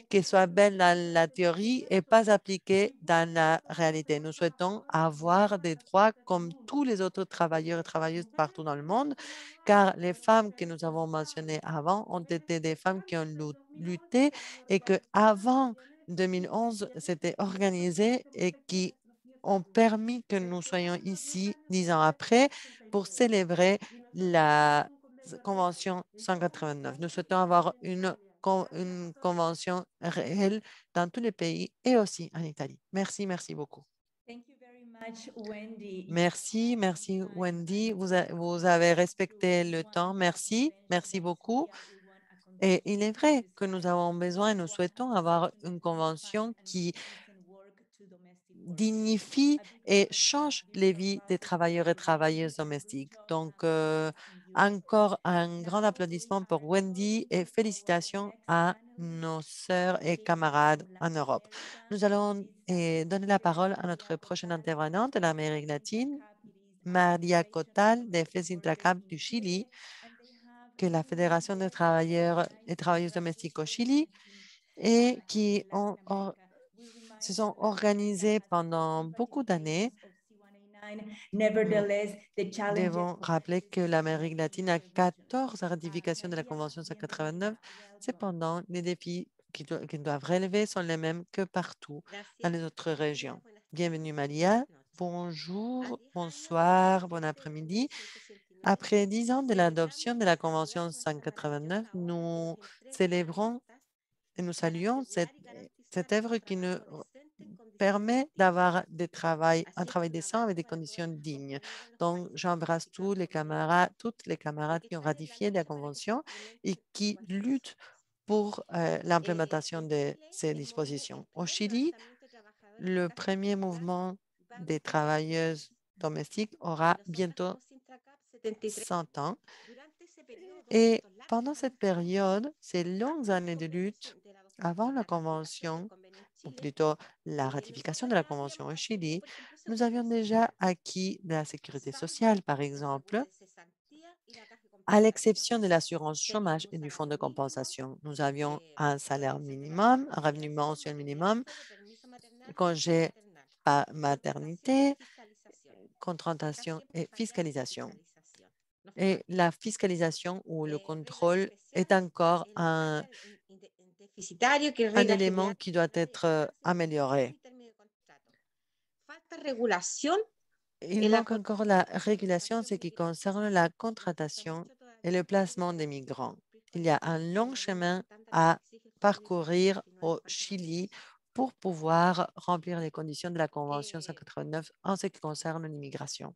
qui soit belle dans la théorie et pas appliquée dans la réalité. Nous souhaitons avoir des droits comme tous les autres travailleurs et travailleuses partout dans le monde, car les femmes que nous avons mentionnées avant ont été des femmes qui ont lutté et que avant 2011, c'était organisé et qui ont permis que nous soyons ici dix ans après pour célébrer la Convention 189. Nous souhaitons avoir une, une convention réelle dans tous les pays et aussi en Italie. Merci, merci beaucoup. Merci, merci Wendy. Vous, vous avez respecté le temps. Merci, merci beaucoup. Et il est vrai que nous avons besoin, nous souhaitons avoir une convention qui dignifie et change les vies des travailleurs et travailleuses domestiques. Donc, euh, encore un grand applaudissement pour Wendy et félicitations à nos sœurs et camarades en Europe. Nous allons eh, donner la parole à notre prochaine intervenante de l'Amérique latine, Maria Cotal de Fesintracap du Chili, que la Fédération des travailleurs et travailleuses domestiques au Chili et qui ont se sont organisés pendant beaucoup d'années. Nous devons rappeler que l'Amérique latine a 14 ratifications de la Convention 189. Cependant, les défis qu'ils doivent relever sont les mêmes que partout dans les autres régions. Bienvenue, Malia. Bonjour, bonsoir, bon après-midi. Après dix ans de l'adoption de la Convention 189, nous célébrons et nous saluons cette, cette œuvre qui nous permet d'avoir un travail décent avec des conditions dignes. Donc, j'embrasse tous les camarades, toutes les camarades qui ont ratifié la Convention et qui luttent pour euh, l'implémentation de ces dispositions. Au Chili, le premier mouvement des travailleuses domestiques aura bientôt 100 ans. Et pendant cette période, ces longues années de lutte avant la Convention, ou plutôt la ratification de la Convention au Chili, nous avions déjà acquis de la sécurité sociale, par exemple, à l'exception de l'assurance chômage et du fonds de compensation. Nous avions un salaire minimum, un revenu mensuel minimum, congé maternité, contratation et fiscalisation. Et la fiscalisation ou le contrôle est encore un, un élément qui doit être euh, amélioré. Il manque encore la régulation, ce qui concerne la contratation et le placement des migrants. Il y a un long chemin à parcourir au Chili pour pouvoir remplir les conditions de la Convention 189 en ce qui concerne l'immigration.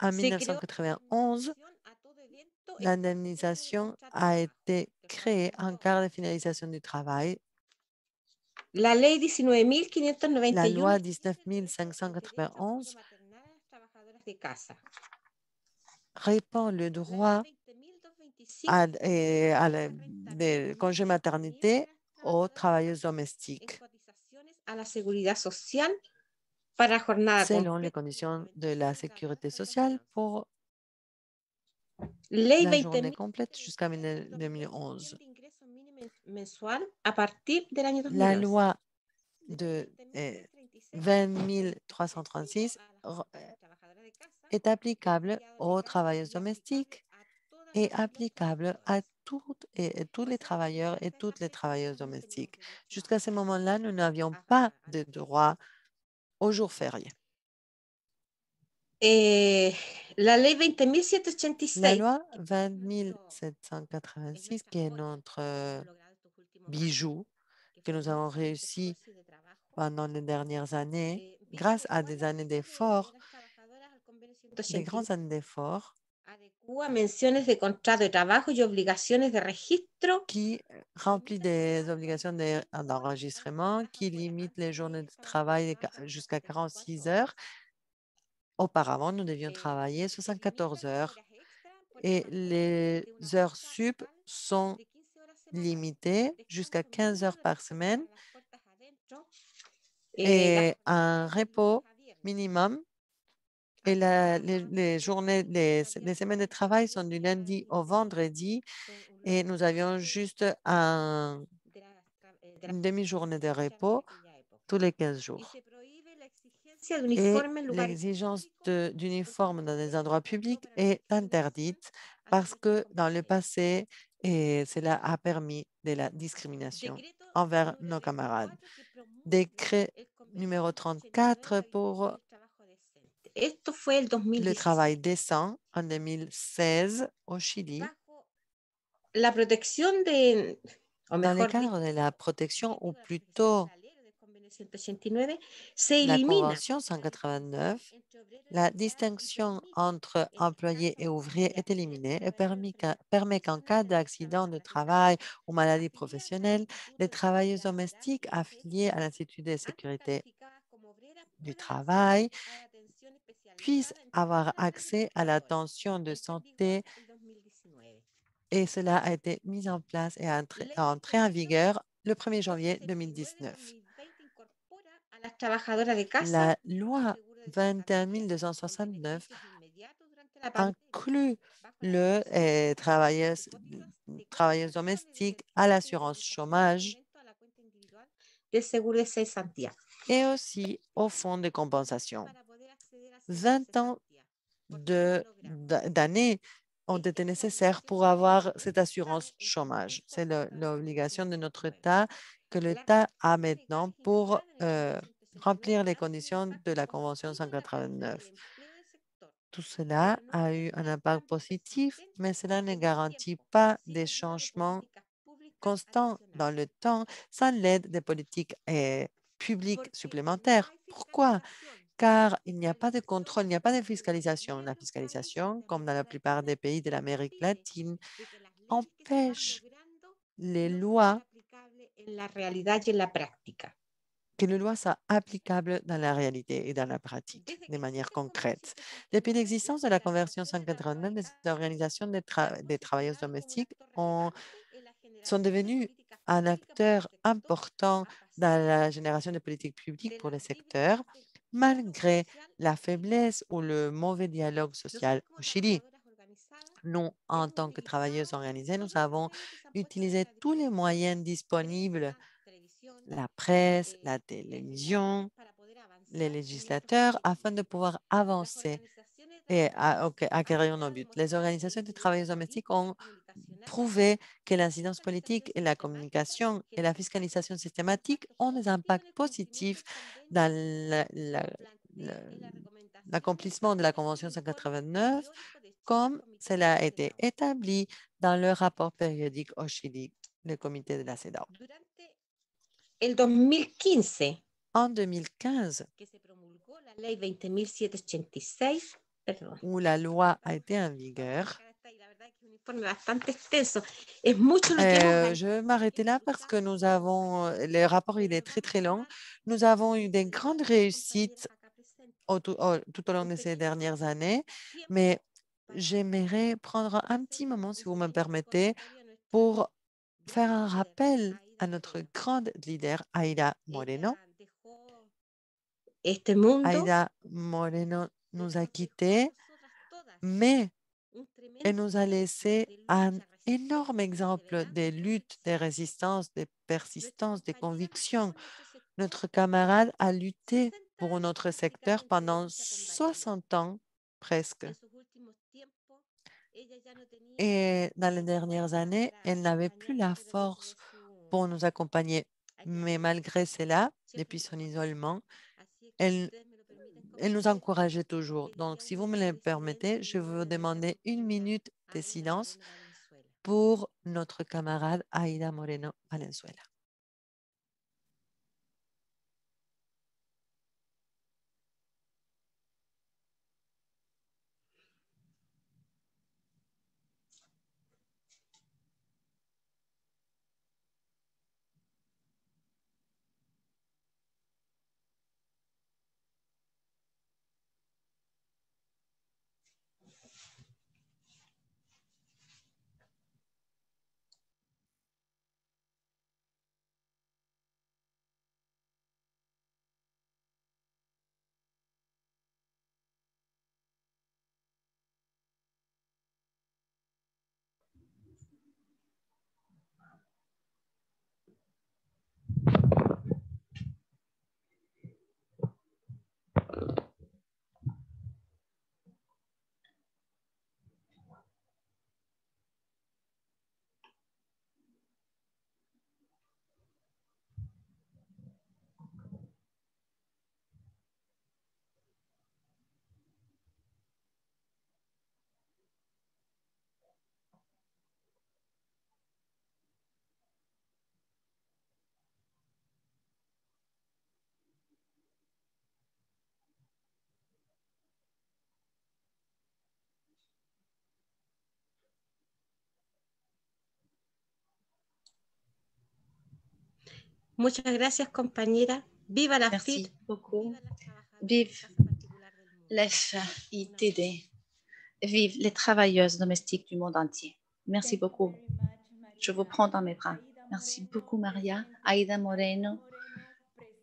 En 1991, l'indemnisation a été créée en cas de finalisation du travail. La loi 19.591 répond le droit à, à la, de congé maternité aux travailleuses domestiques. para jornada selon les conditions de la sécurité sociale pour La journée 20.000 complète jusqu'à 2011. de ingreso mínimo mensual a partir del año La 2011. loi de eh, 20 336 r- est applicable aux travailleuses domestiques et applicable à toutes et, et tous les travailleurs et toutes les travailleuses domestiques. Jusqu'à ce moment-là, nous n'avions pas de droit aux jours fériés. Eh, la 20.786 loi 20 786, qui est notre bijou que nous avons réussi pendant les dernières années, grâce à des années d'efforts, des grandes années d'efforts, qui remplit des obligations de- d'enregistrement, qui limite les journées de travail jusqu'à 46 heures. Auparavant, nous devions travailler 74 heures et les heures sup sont limitées jusqu'à 15 heures par semaine Eh, et un repos minimum. Et la- les, les journées, les, se- les semaines de travail sont du lundi au vendredi et nous avions juste un- une demi-journée de repos tous les 15 jours. Et l'exigence d'uniforme dans les endroits publics est interdite parce que dans le passé, et cela a permis de la discrimination envers nos camarades. 34 que promulga Décret numéro 189 34 del pour le 2016. travail décent en 2016 au Chili. La protección de, Dans le cadre de la protection, ou plutôt del convenio 189, se la Convention 189, la distinction entre employés et ouvriers est éliminée et permet qu'en cas d'accident de travail ou maladie professionnelle, les travailleurs domestiques affiliés à l'Institut de sécurité du travail puissent avoir accès à l'attention de santé et cela a été mis en place et entré, entré en vigueur le 1er janvier 2019. La loi 21 269 inclut le euh, travailleuse, travailleuse domestique à l'assurance chômage et aussi au fonds de compensation. 20 ans d'années ont été nécessaires pour avoir cette assurance chômage. C'est l'obligation de notre État que l'État a maintenant pour euh, remplir les conditions de la Convention 189. Tout cela a eu un impact positif, mais cela ne garantit pas des changements constants dans le temps sans l'aide des politiques euh, publiques supplémentaires. Pourquoi? Car il n'y a pas de contrôle, il n'y a pas de fiscalisation. La fiscalisation, comme dans la plupart des pays de l'Amérique latine, empêche les lois la y en la práctica. Que les lois soient applicables dans la réalité et dans la pratique de manière concrète. Depuis l'existence de la Convention 189, les organisations des, tra- travailleurs domestiques ont- sont devenues un acteur important dans la génération de politiques publiques pour le secteur, malgré la faiblesse ou le mauvais dialogue social au Chili. Nous, en tant que travailleuses organisées, nous avons utilisé tous les moyens disponibles, la presse, la télévision, les législateurs, afin de pouvoir avancer et acquérir nos buts. Les organisations de travailleurs domestiques ont prouvé que l'incidence politique et la communication et la fiscalisation systématique ont des impacts positifs dans la- la- la- l'accomplissement de la Convention 189, comme cela a été établi dans le rapport périodique au Chili, le comité de la CEDAW. Durante el 2015, En 2015, que se promulgó la ley 20.786, perdón. où la loi a été en vigueur, Euh, je vais m'arrêter là parce que nous avons, euh, le rapport il est très très long. Nous avons eu des grandes réussites au tout, au- tout au long de ces dernières années, mais j'aimerais prendre un petit moment, si vous me permettez, pour faire un rappel à notre grande leader, Aida Moreno. este mundo. Aida Moreno nous a quittés, mais elle nous a laissé un énorme exemple des luttes, des résistances, des persistances, des convictions. Notre camarade a lutté pour notre secteur pendant 60 ans presque. Et dans les dernières années, elle n'avait plus la force pour nous accompagner. Mais malgré cela, depuis son isolement, elle, elle nous encourageait toujours. Donc, si vous me le permettez, je vais vous demander une minute de silence pour notre camarade Aida Moreno Valenzuela. Muchas gracias, compañera. Viva la Merci FIT. beaucoup. Vive les FITD. Vive les travailleuses domestiques du monde entier. Merci beaucoup. Je vous prends dans mes bras. Merci beaucoup, Maria. Aida Moreno,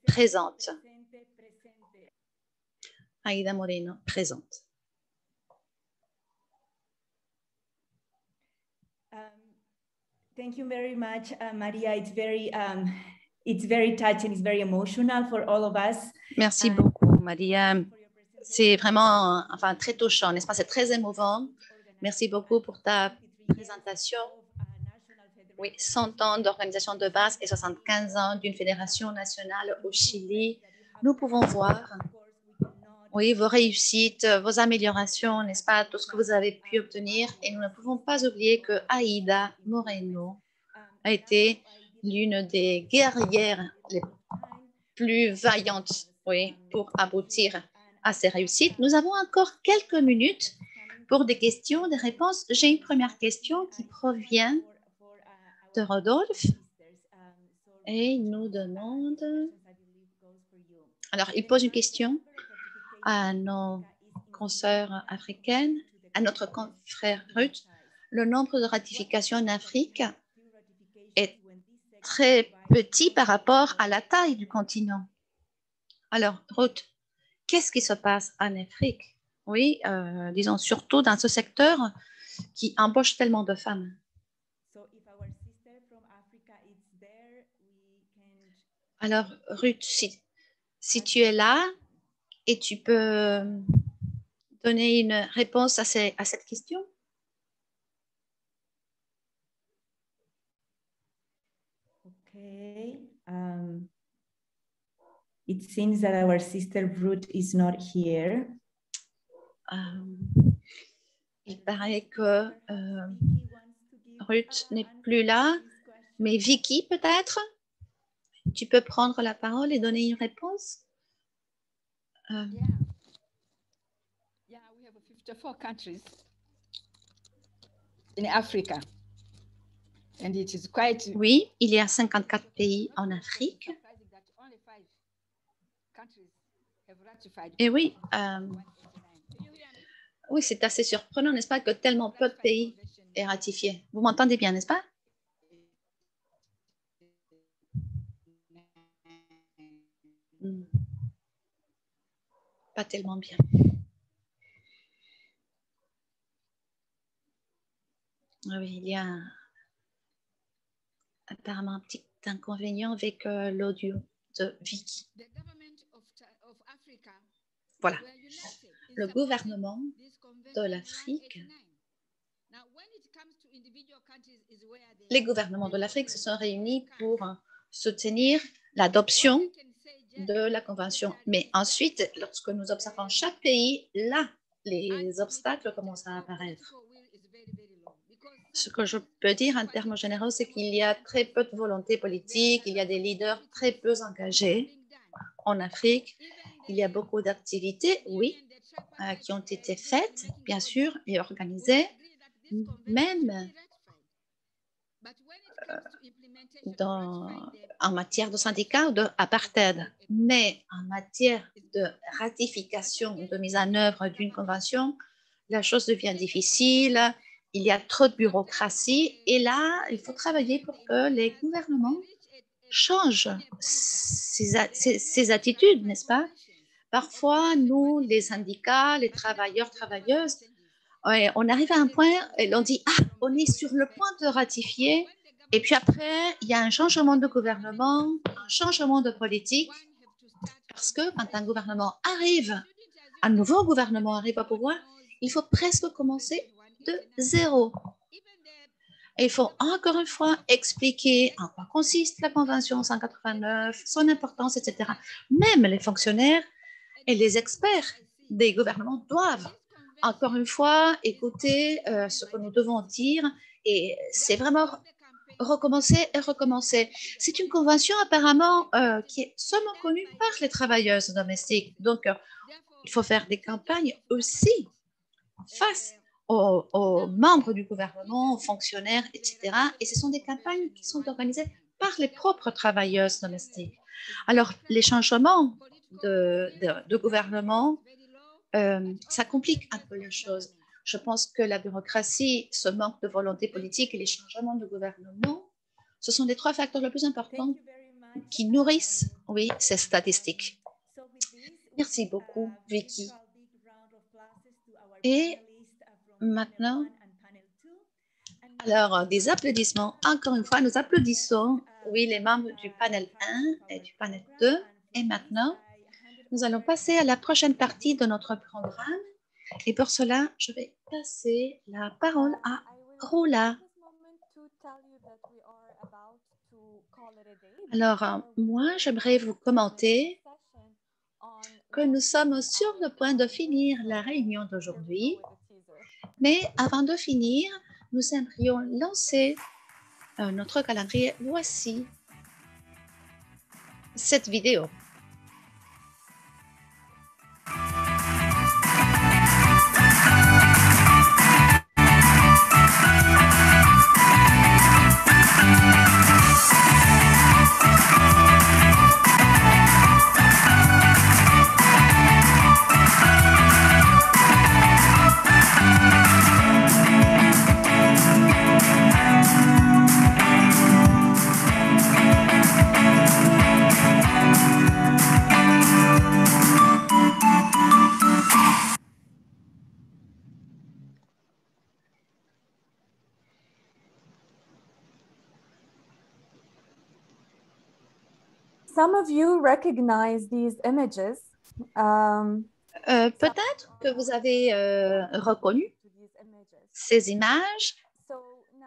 présente. Aida Moreno, présente. Um, thank you very much, uh, Maria. It's very, um, it's very touching. It's very emotional for all of us. Merci beaucoup, Maria. C'est vraiment enfin, très touchant, n'est-ce pas? C'est très émouvant. Merci beaucoup pour ta présentation. Oui, 100 ans d'organisation de base et 75 ans d'une fédération nationale au Chili. Nous pouvons voir, oui, vos réussites, vos améliorations, n'est-ce pas, tout ce que vous avez pu obtenir. Et nous ne pouvons pas oublier que Aida Moreno a été l'une des guerrières les plus vaillantes, oui, pour aboutir à ces réussites. Nous avons encore quelques minutes pour des questions, des réponses. J'ai une première question qui provient de Rodolphe et il nous demande. Alors, il pose une question à nos consoeurs africaines, à notre confrère Ruth. Le nombre de ratifications en Afrique très petit par rapport à la taille du continent. Alors, Ruth, qu'est-ce qui se passe en Afrique? Oui, euh, disons surtout dans ce secteur qui embauche tellement de femmes. Alors, Ruth, si, tu es là et tu peux donner une réponse à cette question? Okay. Um, it seems that our sister Ruth is not here. Euh, il paraît que euh, Ruth n'est plus là, mais Vicky peut-être? Tu peux prendre la parole et donner une réponse? Euh, Yeah, we have 54 countries in Africa. And it is quite Oui, il y a 54 pays en Afrique. Et oui, euh, oui, c'est assez surprenant, n'est-ce pas, que tellement peu de pays aient ratifié. Vous m'entendez bien, n'est-ce pas? Hmm. pas tellement bien. Ah Oui, il y a apparemment un petit inconvénient avec euh, l'audio de Vicky. Voilà. Le gouvernement de l'Afrique, les gouvernements de l'Afrique se sont réunis pour soutenir l'adoption de la Convention. Mais ensuite, lorsque nous observons chaque pays, là, les obstacles commencent à apparaître. Ce que je peux dire en termes généraux, c'est qu'il y a très peu de volonté politique, il y a des leaders très peu engagés en Afrique. Il y a beaucoup d'activités, oui, euh, qui ont été faites, bien sûr, et organisées, même euh, en matière de syndicats ou d'apartheid. Mais en matière de ratification, de mise en œuvre d'une convention, la chose devient difficile, il y a trop de bureaucratie et là, il faut travailler pour que les gouvernements changent ces, attitudes, n'est-ce pas? Parfois, nous, les syndicats, les travailleurs, travailleuses, on arrive à un point et on dit, ah, on est sur le point de ratifier. Et puis après, il y a un changement de gouvernement, un changement de politique. Parce que quand un gouvernement arrive, un nouveau gouvernement arrive au pouvoir, il faut presque commencer zéro. Il faut encore une fois expliquer en quoi consiste la Convention 189, son importance, etc. Même les fonctionnaires et les experts des gouvernements doivent encore une fois écouter euh, ce que nous devons dire et c'est vraiment recommencer et recommencer. C'est une convention apparemment euh, qui est seulement connue par les travailleuses domestiques. Donc, euh, il faut faire des campagnes aussi face aux, membres du gouvernement, aux fonctionnaires, etc. Et ce sont des campagnes qui sont organisées par les propres travailleuses domestiques. Alors, les changements de, gouvernement, euh, ça complique un peu la chose. Je pense que la bureaucratie, ce manque de volonté politique et les changements de gouvernement, ce sont les trois facteurs les plus importants qui nourrissent, oui, ces statistiques. Merci beaucoup, Vicky. Et maintenant, alors des applaudissements. Encore une fois, nous applaudissons, oui, les membres du panel 1 et du panel 2. Et maintenant, nous allons passer à la prochaine partie de notre programme. Et pour cela, je vais passer la parole à Rola. Alors, moi, j'aimerais vous commenter que nous sommes sur le point de finir la réunion d'aujourd'hui mais avant de finir, nous aimerions lancer euh, notre calendrier. Voici cette vidéo. Some of you recognize these images. Um, euh, Peut-être que vous avez euh, reconnu ces images.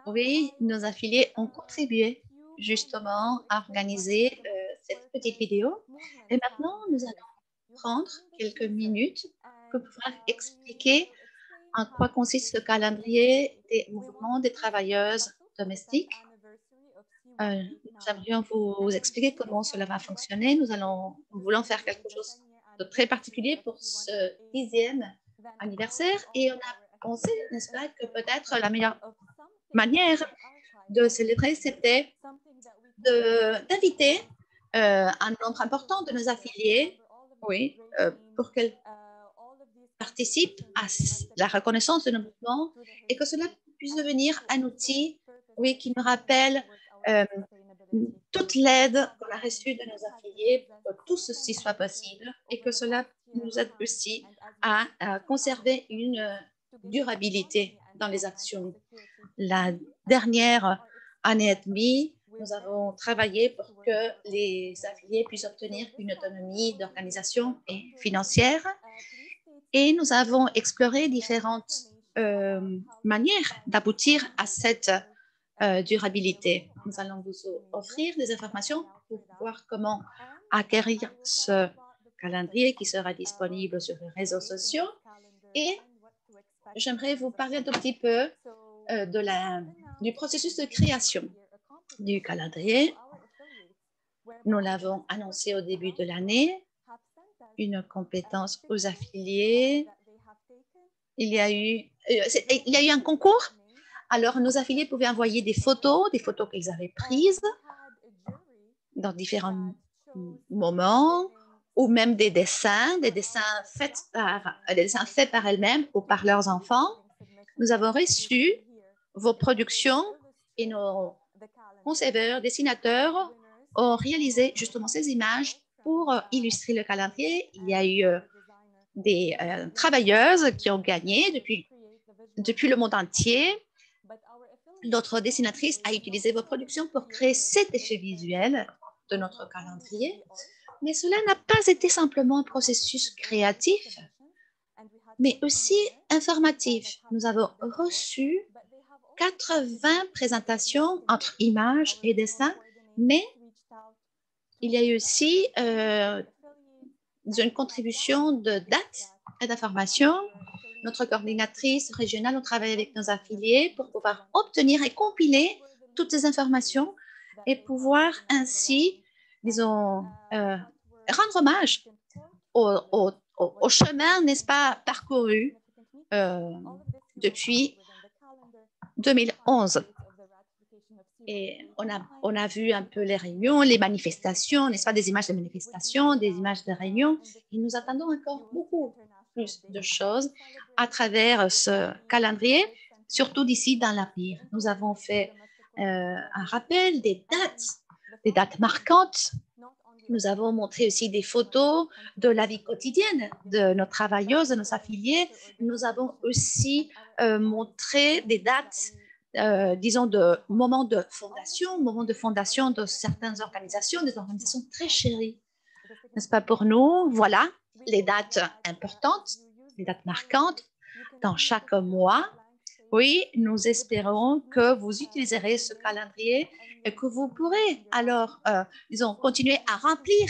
Oui, nos affiliés ont contribué justement à organiser euh, cette petite vidéo. Et maintenant, nous allons prendre quelques minutes pour pouvoir expliquer en quoi consiste le calendrier des mouvements des travailleuses domestiques euh, nous aimerions vous expliquer comment cela va fonctionner. Nous allons, voulons faire quelque chose de très particulier pour ce dixième anniversaire et on a pensé, n'est-ce pas, que peut-être la meilleure manière de célébrer, c'était d'inviter euh, un nombre important de nos affiliés, euh, pour qu'elles participent à la reconnaissance de nos mouvements et que cela puisse devenir un outil, oui, qui nous rappelle euh, toute l'aide qu'on a reçue de nos affiliés pour que tout ceci soit possible et que cela nous aide aussi à, conserver une durabilité dans les actions. La dernière année et demie, nous avons travaillé pour que les affiliés puissent obtenir une autonomie d'organisation et financière. Et nous avons exploré différentes euh, manières d'aboutir à cette euh, durabilité. Nous allons vous offrir des informations pour voir comment acquérir ce calendrier qui sera disponible sur les réseaux sociaux. Et j'aimerais vous parler un tout petit peu euh, de la, du processus de création du calendrier. Nous l'avons annoncé au début de l'année, une compétence aux affiliés. Il y a eu, euh, il y a eu un concours. Alors, nos affiliés pouvaient envoyer des photos, des photos qu'ils avaient prises dans différents moments, ou même des dessins, des dessins faits par, faits par elles-mêmes ou par leurs enfants. Nous avons reçu vos productions et nos conceveurs, dessinateurs ont réalisé justement ces images pour euh, illustrer le calendrier. Il y a eu euh, des euh, travailleuses qui ont gagné depuis, depuis le monde entier. Notre dessinatrice a utilisé vos productions pour créer cet effet visuel de notre calendrier. Mais cela n'a pas été simplement un processus créatif, mais aussi informatif. Nous avons reçu 80 présentations entre images et dessins, mais il y a eu aussi euh, une contribution de dates et d'informations. Notre coordinatrice régionale, on travaille avec nos affiliés pour pouvoir obtenir et compiler toutes ces informations et pouvoir ainsi, disons, euh, rendre hommage au, chemin, n'est-ce pas, parcouru euh, depuis 2011. Et on a, on a vu un peu les réunions, les manifestations, n'est-ce pas, des images de manifestations, des images de réunions. Et nous attendons encore beaucoup plus de choses à travers ce calendrier, surtout d'ici dans l'avenir. Nous avons fait euh, un rappel des dates, des dates marquantes. Nous avons montré aussi des photos de la vie quotidienne de nos travailleuses, de nos affiliés. Nous avons aussi euh, montré des dates euh, disons, de moments de fondation, moments de fondation de certaines organisations, des organisations très chéries, n'est-ce pas pour nous? Voilà les dates importantes, les dates marquantes dans chaque mois. Oui, nous espérons que vous utiliserez ce calendrier et que vous pourrez alors, euh, disons, continuer à remplir,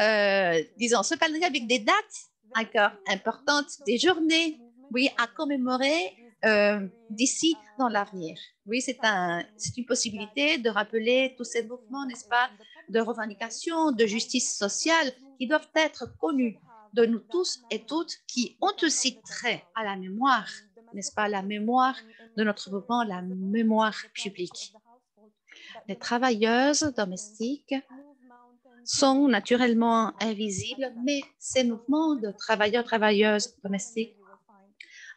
euh, disons, ce calendrier avec des dates encore importantes, des journées, oui, à commémorer euh, d'ici dans l'avenir. Oui, c'est un, une possibilité de rappeler tous ces mouvements, n'est-ce pas, de revendication, de justice sociale qui doivent être connus de nous tous et toutes qui ont aussi trait à la mémoire, n'est-ce pas, la mémoire de notre mouvement, la mémoire publique. Les travailleuses domestiques sont naturellement invisibles, mais ces mouvements de travailleurs, travailleuses domestiques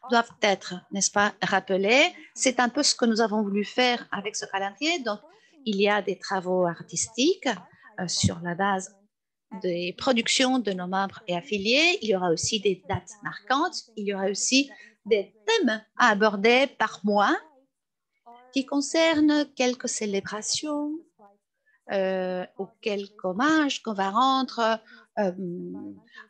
doivent être, n'est-ce pas, rappelés. C'est un peu ce que nous avons voulu faire avec ce calendrier. Donc, il y a des travaux artistiques euh, sur la base des productions de nos membres et affiliés. Il y aura aussi des dates marquantes. Il y aura aussi des thèmes à aborder par mois qui concernent quelques célébrations euh, ou quelques hommages qu'on va rendre euh,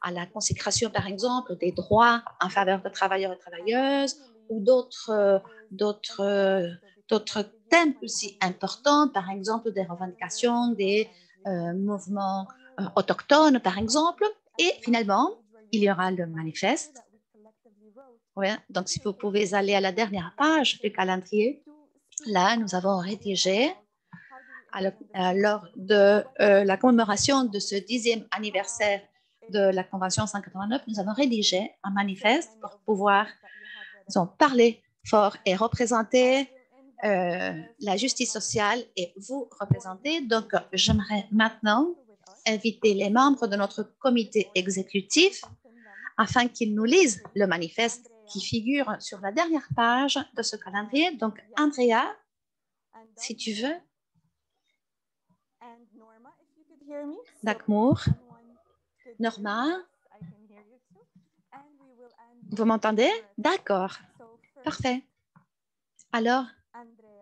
à la consécration, par exemple, des droits en faveur de travailleurs et travailleuses ou d'autres, euh, euh, thèmes aussi importants, par exemple des revendications des mouvements autochtones, par exemple. Et finalement, il y aura le manifeste. donc, si vous pouvez aller à la dernière page du calendrier, là, nous avons rédigé lors de euh, la commémoration de ce dixième anniversaire de la Convention 189, nous avons rédigé un manifeste pour pouvoir parler fort et représenter euh, la justice sociale et vous représenter. Donc, j'aimerais maintenant inviter les membres de notre comité exécutif afin qu'ils nous lisent le manifeste qui figure sur la dernière page de ce calendrier. Donc, Andrea, si tu veux, Dagmour, Norma, Vous m'entendez? D'accord. Parfait. Alors,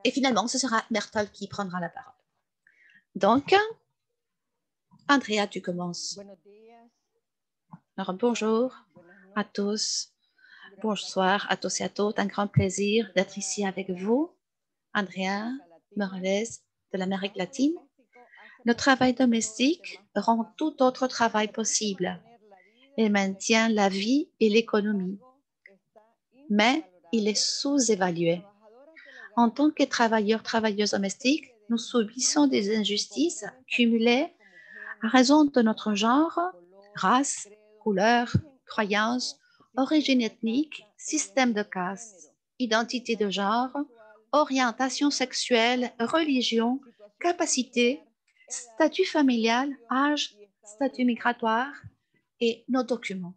et finalement, ce sera Bertol qui prendra la parole. Donc, Andrea, tu commences. Bonjour à tous. Bonsoir à tous et à toutes. Un grand plaisir d'être ici avec vous. Andrea Morales de l'Amérique latine. Le travail domestique rend tout autre travail possible et maintient la vie et l'économie. Mais il est sous-évalué. En tant que travailleurs, travailleuses domestiques, nous subissons des injustices cumulées à raison de notre genre, race, couleur, croyance, origine ethnique, système de caste, identité de genre, orientation sexuelle, religion, capacité, statut familial, âge, statut migratoire et nos documents.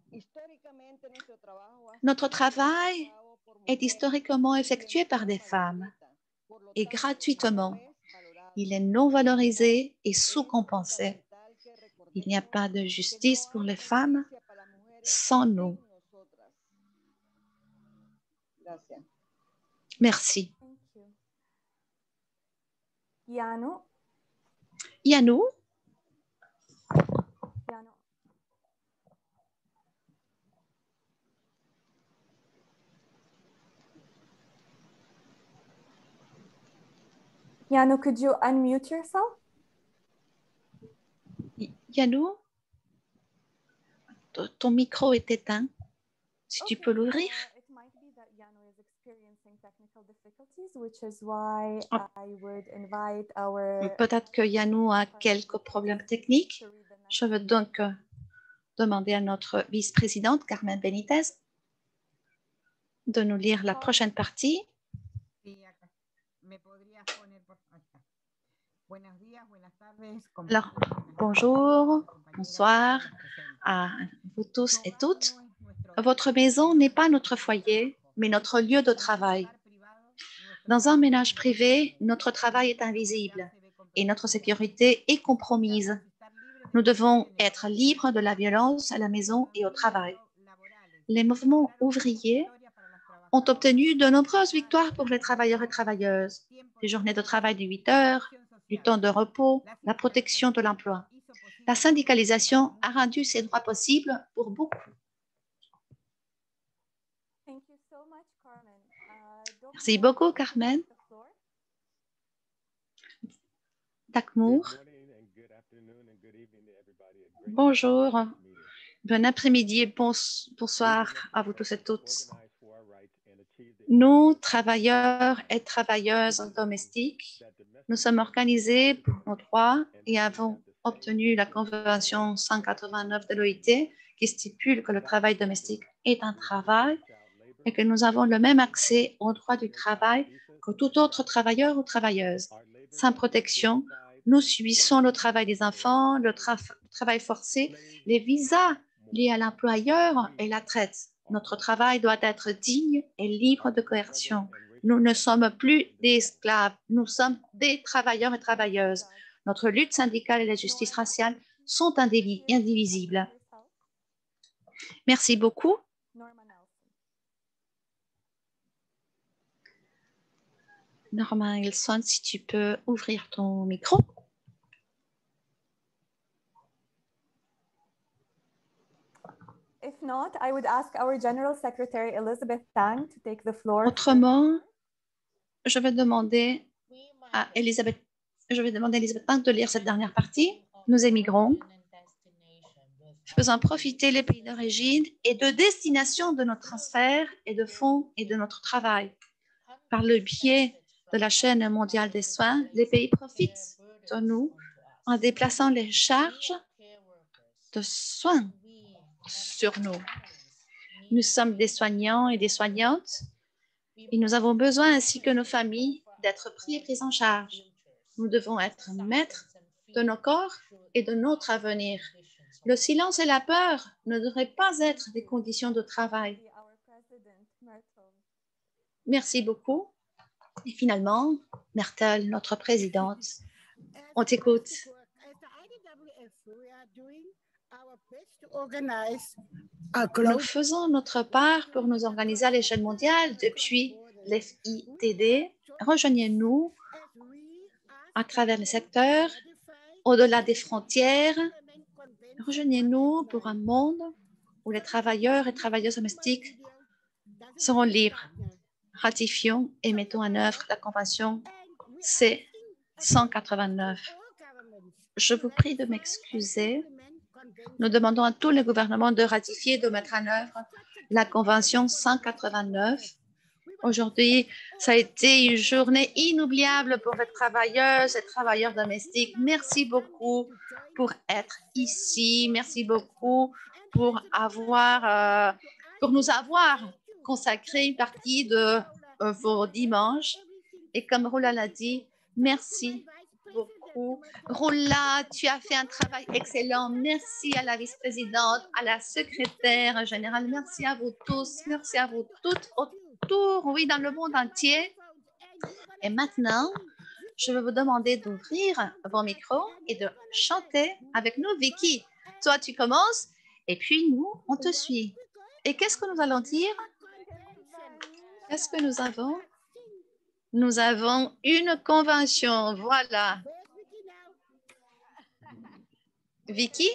Notre travail est historiquement effectué par des femmes et gratuitement. Il est non valorisé et sous-compensé. Il n'y a pas de justice pour les femmes sans nous. Merci. Yanu? Yanou, Yanu. Yanu, could you unmute yourself? Yanou, ton- micro est éteint. Si tu peux l'ouvrir. Uh, it might be that Yanu is experiencing technical difficulties, which is why. I would invite our Peut-être que Yanou a quelques problèmes techniques. Je veux donc euh, demander à notre vice-présidente, Carmen Benitez, de nous lire la prochaine partie. Alors, bonjour, bonsoir à vous tous et toutes. Votre maison n'est pas notre foyer, mais notre lieu de travail. Dans un ménage privé, notre travail est invisible et notre sécurité est compromise. Nous devons être libres de la violence à la maison et au travail. Les mouvements ouvriers ont obtenu de nombreuses victoires pour les travailleurs et travailleuses. Des de journées de travail de 8 heures, du temps de repos, La protection de l'emploi. La syndicalisation a rendu ces droits possibles pour beaucoup. Thank you so much, Carmen. Merci beaucoup, Carmen. Dakmour, bonjour, bon après-midi et bons- bonsoir à vous tous et toutes. Nous, travailleurs et travailleuses domestiques, nous sommes organisés pour nos droits et avons obtenu la Convention 189 de l'OIT qui stipule que le travail domestique est un travail et que nous avons le même accès aux droits du travail que tout autre travailleur ou travailleuse. Sans protection, nous subissons le travail des enfants, le travail forcé, les visas liés à l'employeur et la traite. Notre travail doit être digne et libre de coercion. Nous ne sommes plus des esclaves, nous sommes des travailleurs et travailleuses. Notre lutte syndicale et la justice raciale sont indivisibles. Merci beaucoup. Norma Wilson, si tu peux ouvrir ton micro. If not, I would ask our General Secretary Elizabeth Tang to take the floor. for- Autrement, je vais demander à Elisabeth, je vais demander à Elisabeth Tang de lire cette dernière partie. Nous émigrons, faisant profiter les pays d'origine et de destination de nos transferts et de fonds et de notre travail. Par le biais de la chaîne mondiale des soins, les pays profitent de nous en déplaçant les charges de soins sur nous. Nous sommes des soignants et des soignantes et nous avons besoin, ainsi que nos familles, d'être pris et pris en charge. Nous devons être maîtres de nos corps et de notre avenir. Le silence et la peur ne devraient pas être des conditions de travail. Merci beaucoup. Et finalement, Myrtle, notre présidente, on t'écoute. Nous faisons notre part pour nous organiser à l'échelle mondiale depuis l'FITD. Rejoignez-nous à travers les secteurs, au-delà des frontières. Rejoignez-nous pour un monde où les travailleurs et travailleuses domestiques seront libres. Ratifions et mettons en œuvre la Convention C-189. Je vous prie de m'excuser. Nous demandons à tous les gouvernements de ratifier et de mettre en œuvre la Convention 189. Aujourd'hui, ça a été une journée inoubliable pour les travailleuses et travailleurs domestiques. Merci beaucoup pour être ici. Merci beaucoup pour avoir, euh, pour nous avoir consacré une partie de euh, vos dimanches. Et comme Rola l'a dit, merci beaucoup. Rola, tu as fait un travail excellent. Merci à la vice-présidente, à la secrétaire générale. Merci à vous tous. Merci à vous toutes autour, oui, dans le monde entier. Et maintenant, je vais vous demander d'ouvrir vos micros et de chanter avec nous. Vicky, toi, tu commences et puis nous, on te suit. Et qu'est-ce que nous allons dire? Qu'est-ce que nous avons? Nous avons une convention. Voilà. Vicky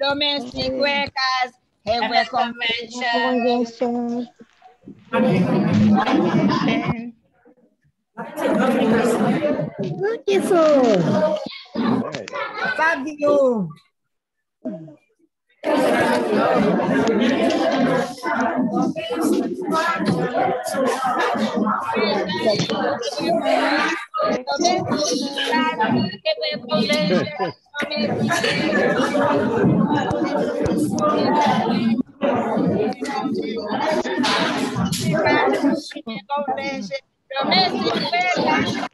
Domestic workers have a convention. Isso! Fábio! Thank. [LAUGHS] Promessa de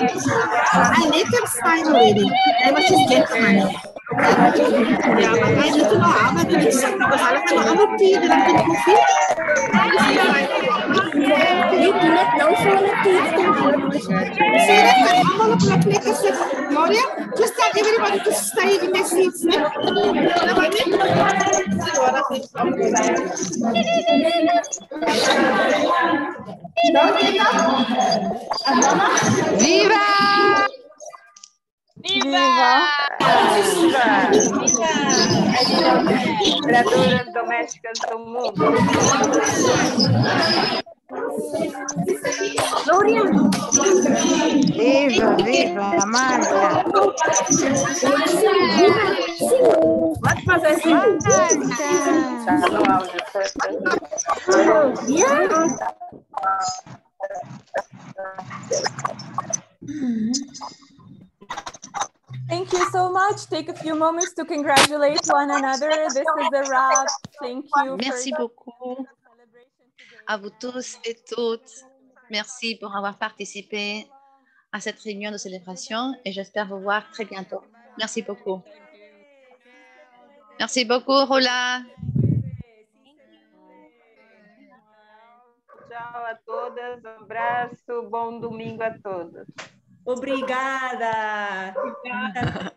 I make up smile, lady. I must just get money. Ja, maar moet er nog aan, ik heb we gaan het nog allemaal tieren, kun je koffie. Je doet het nou zo met Zie je dat? Allemaal op een plek zitten. Gloria, just tell everybody to stay in their seats. ne? Viva! Viva! Trabalhadoras domésticas do mundo. Gloria. Viva, viva, Amanda. Pode fazer assim. Tá no áudio, certo? Thank you so much. Take a few moments to congratulate one another. This is a wrap. Thank you. Merci beaucoup à vous tous et toutes. Merci pour avoir participé à cette réunion de célébration et j'espère vous voir très bientôt. Merci beaucoup. Merci beaucoup, Rola. Tchau a todas, um abraço, bom domingo a todos. Obrigada. Obrigada.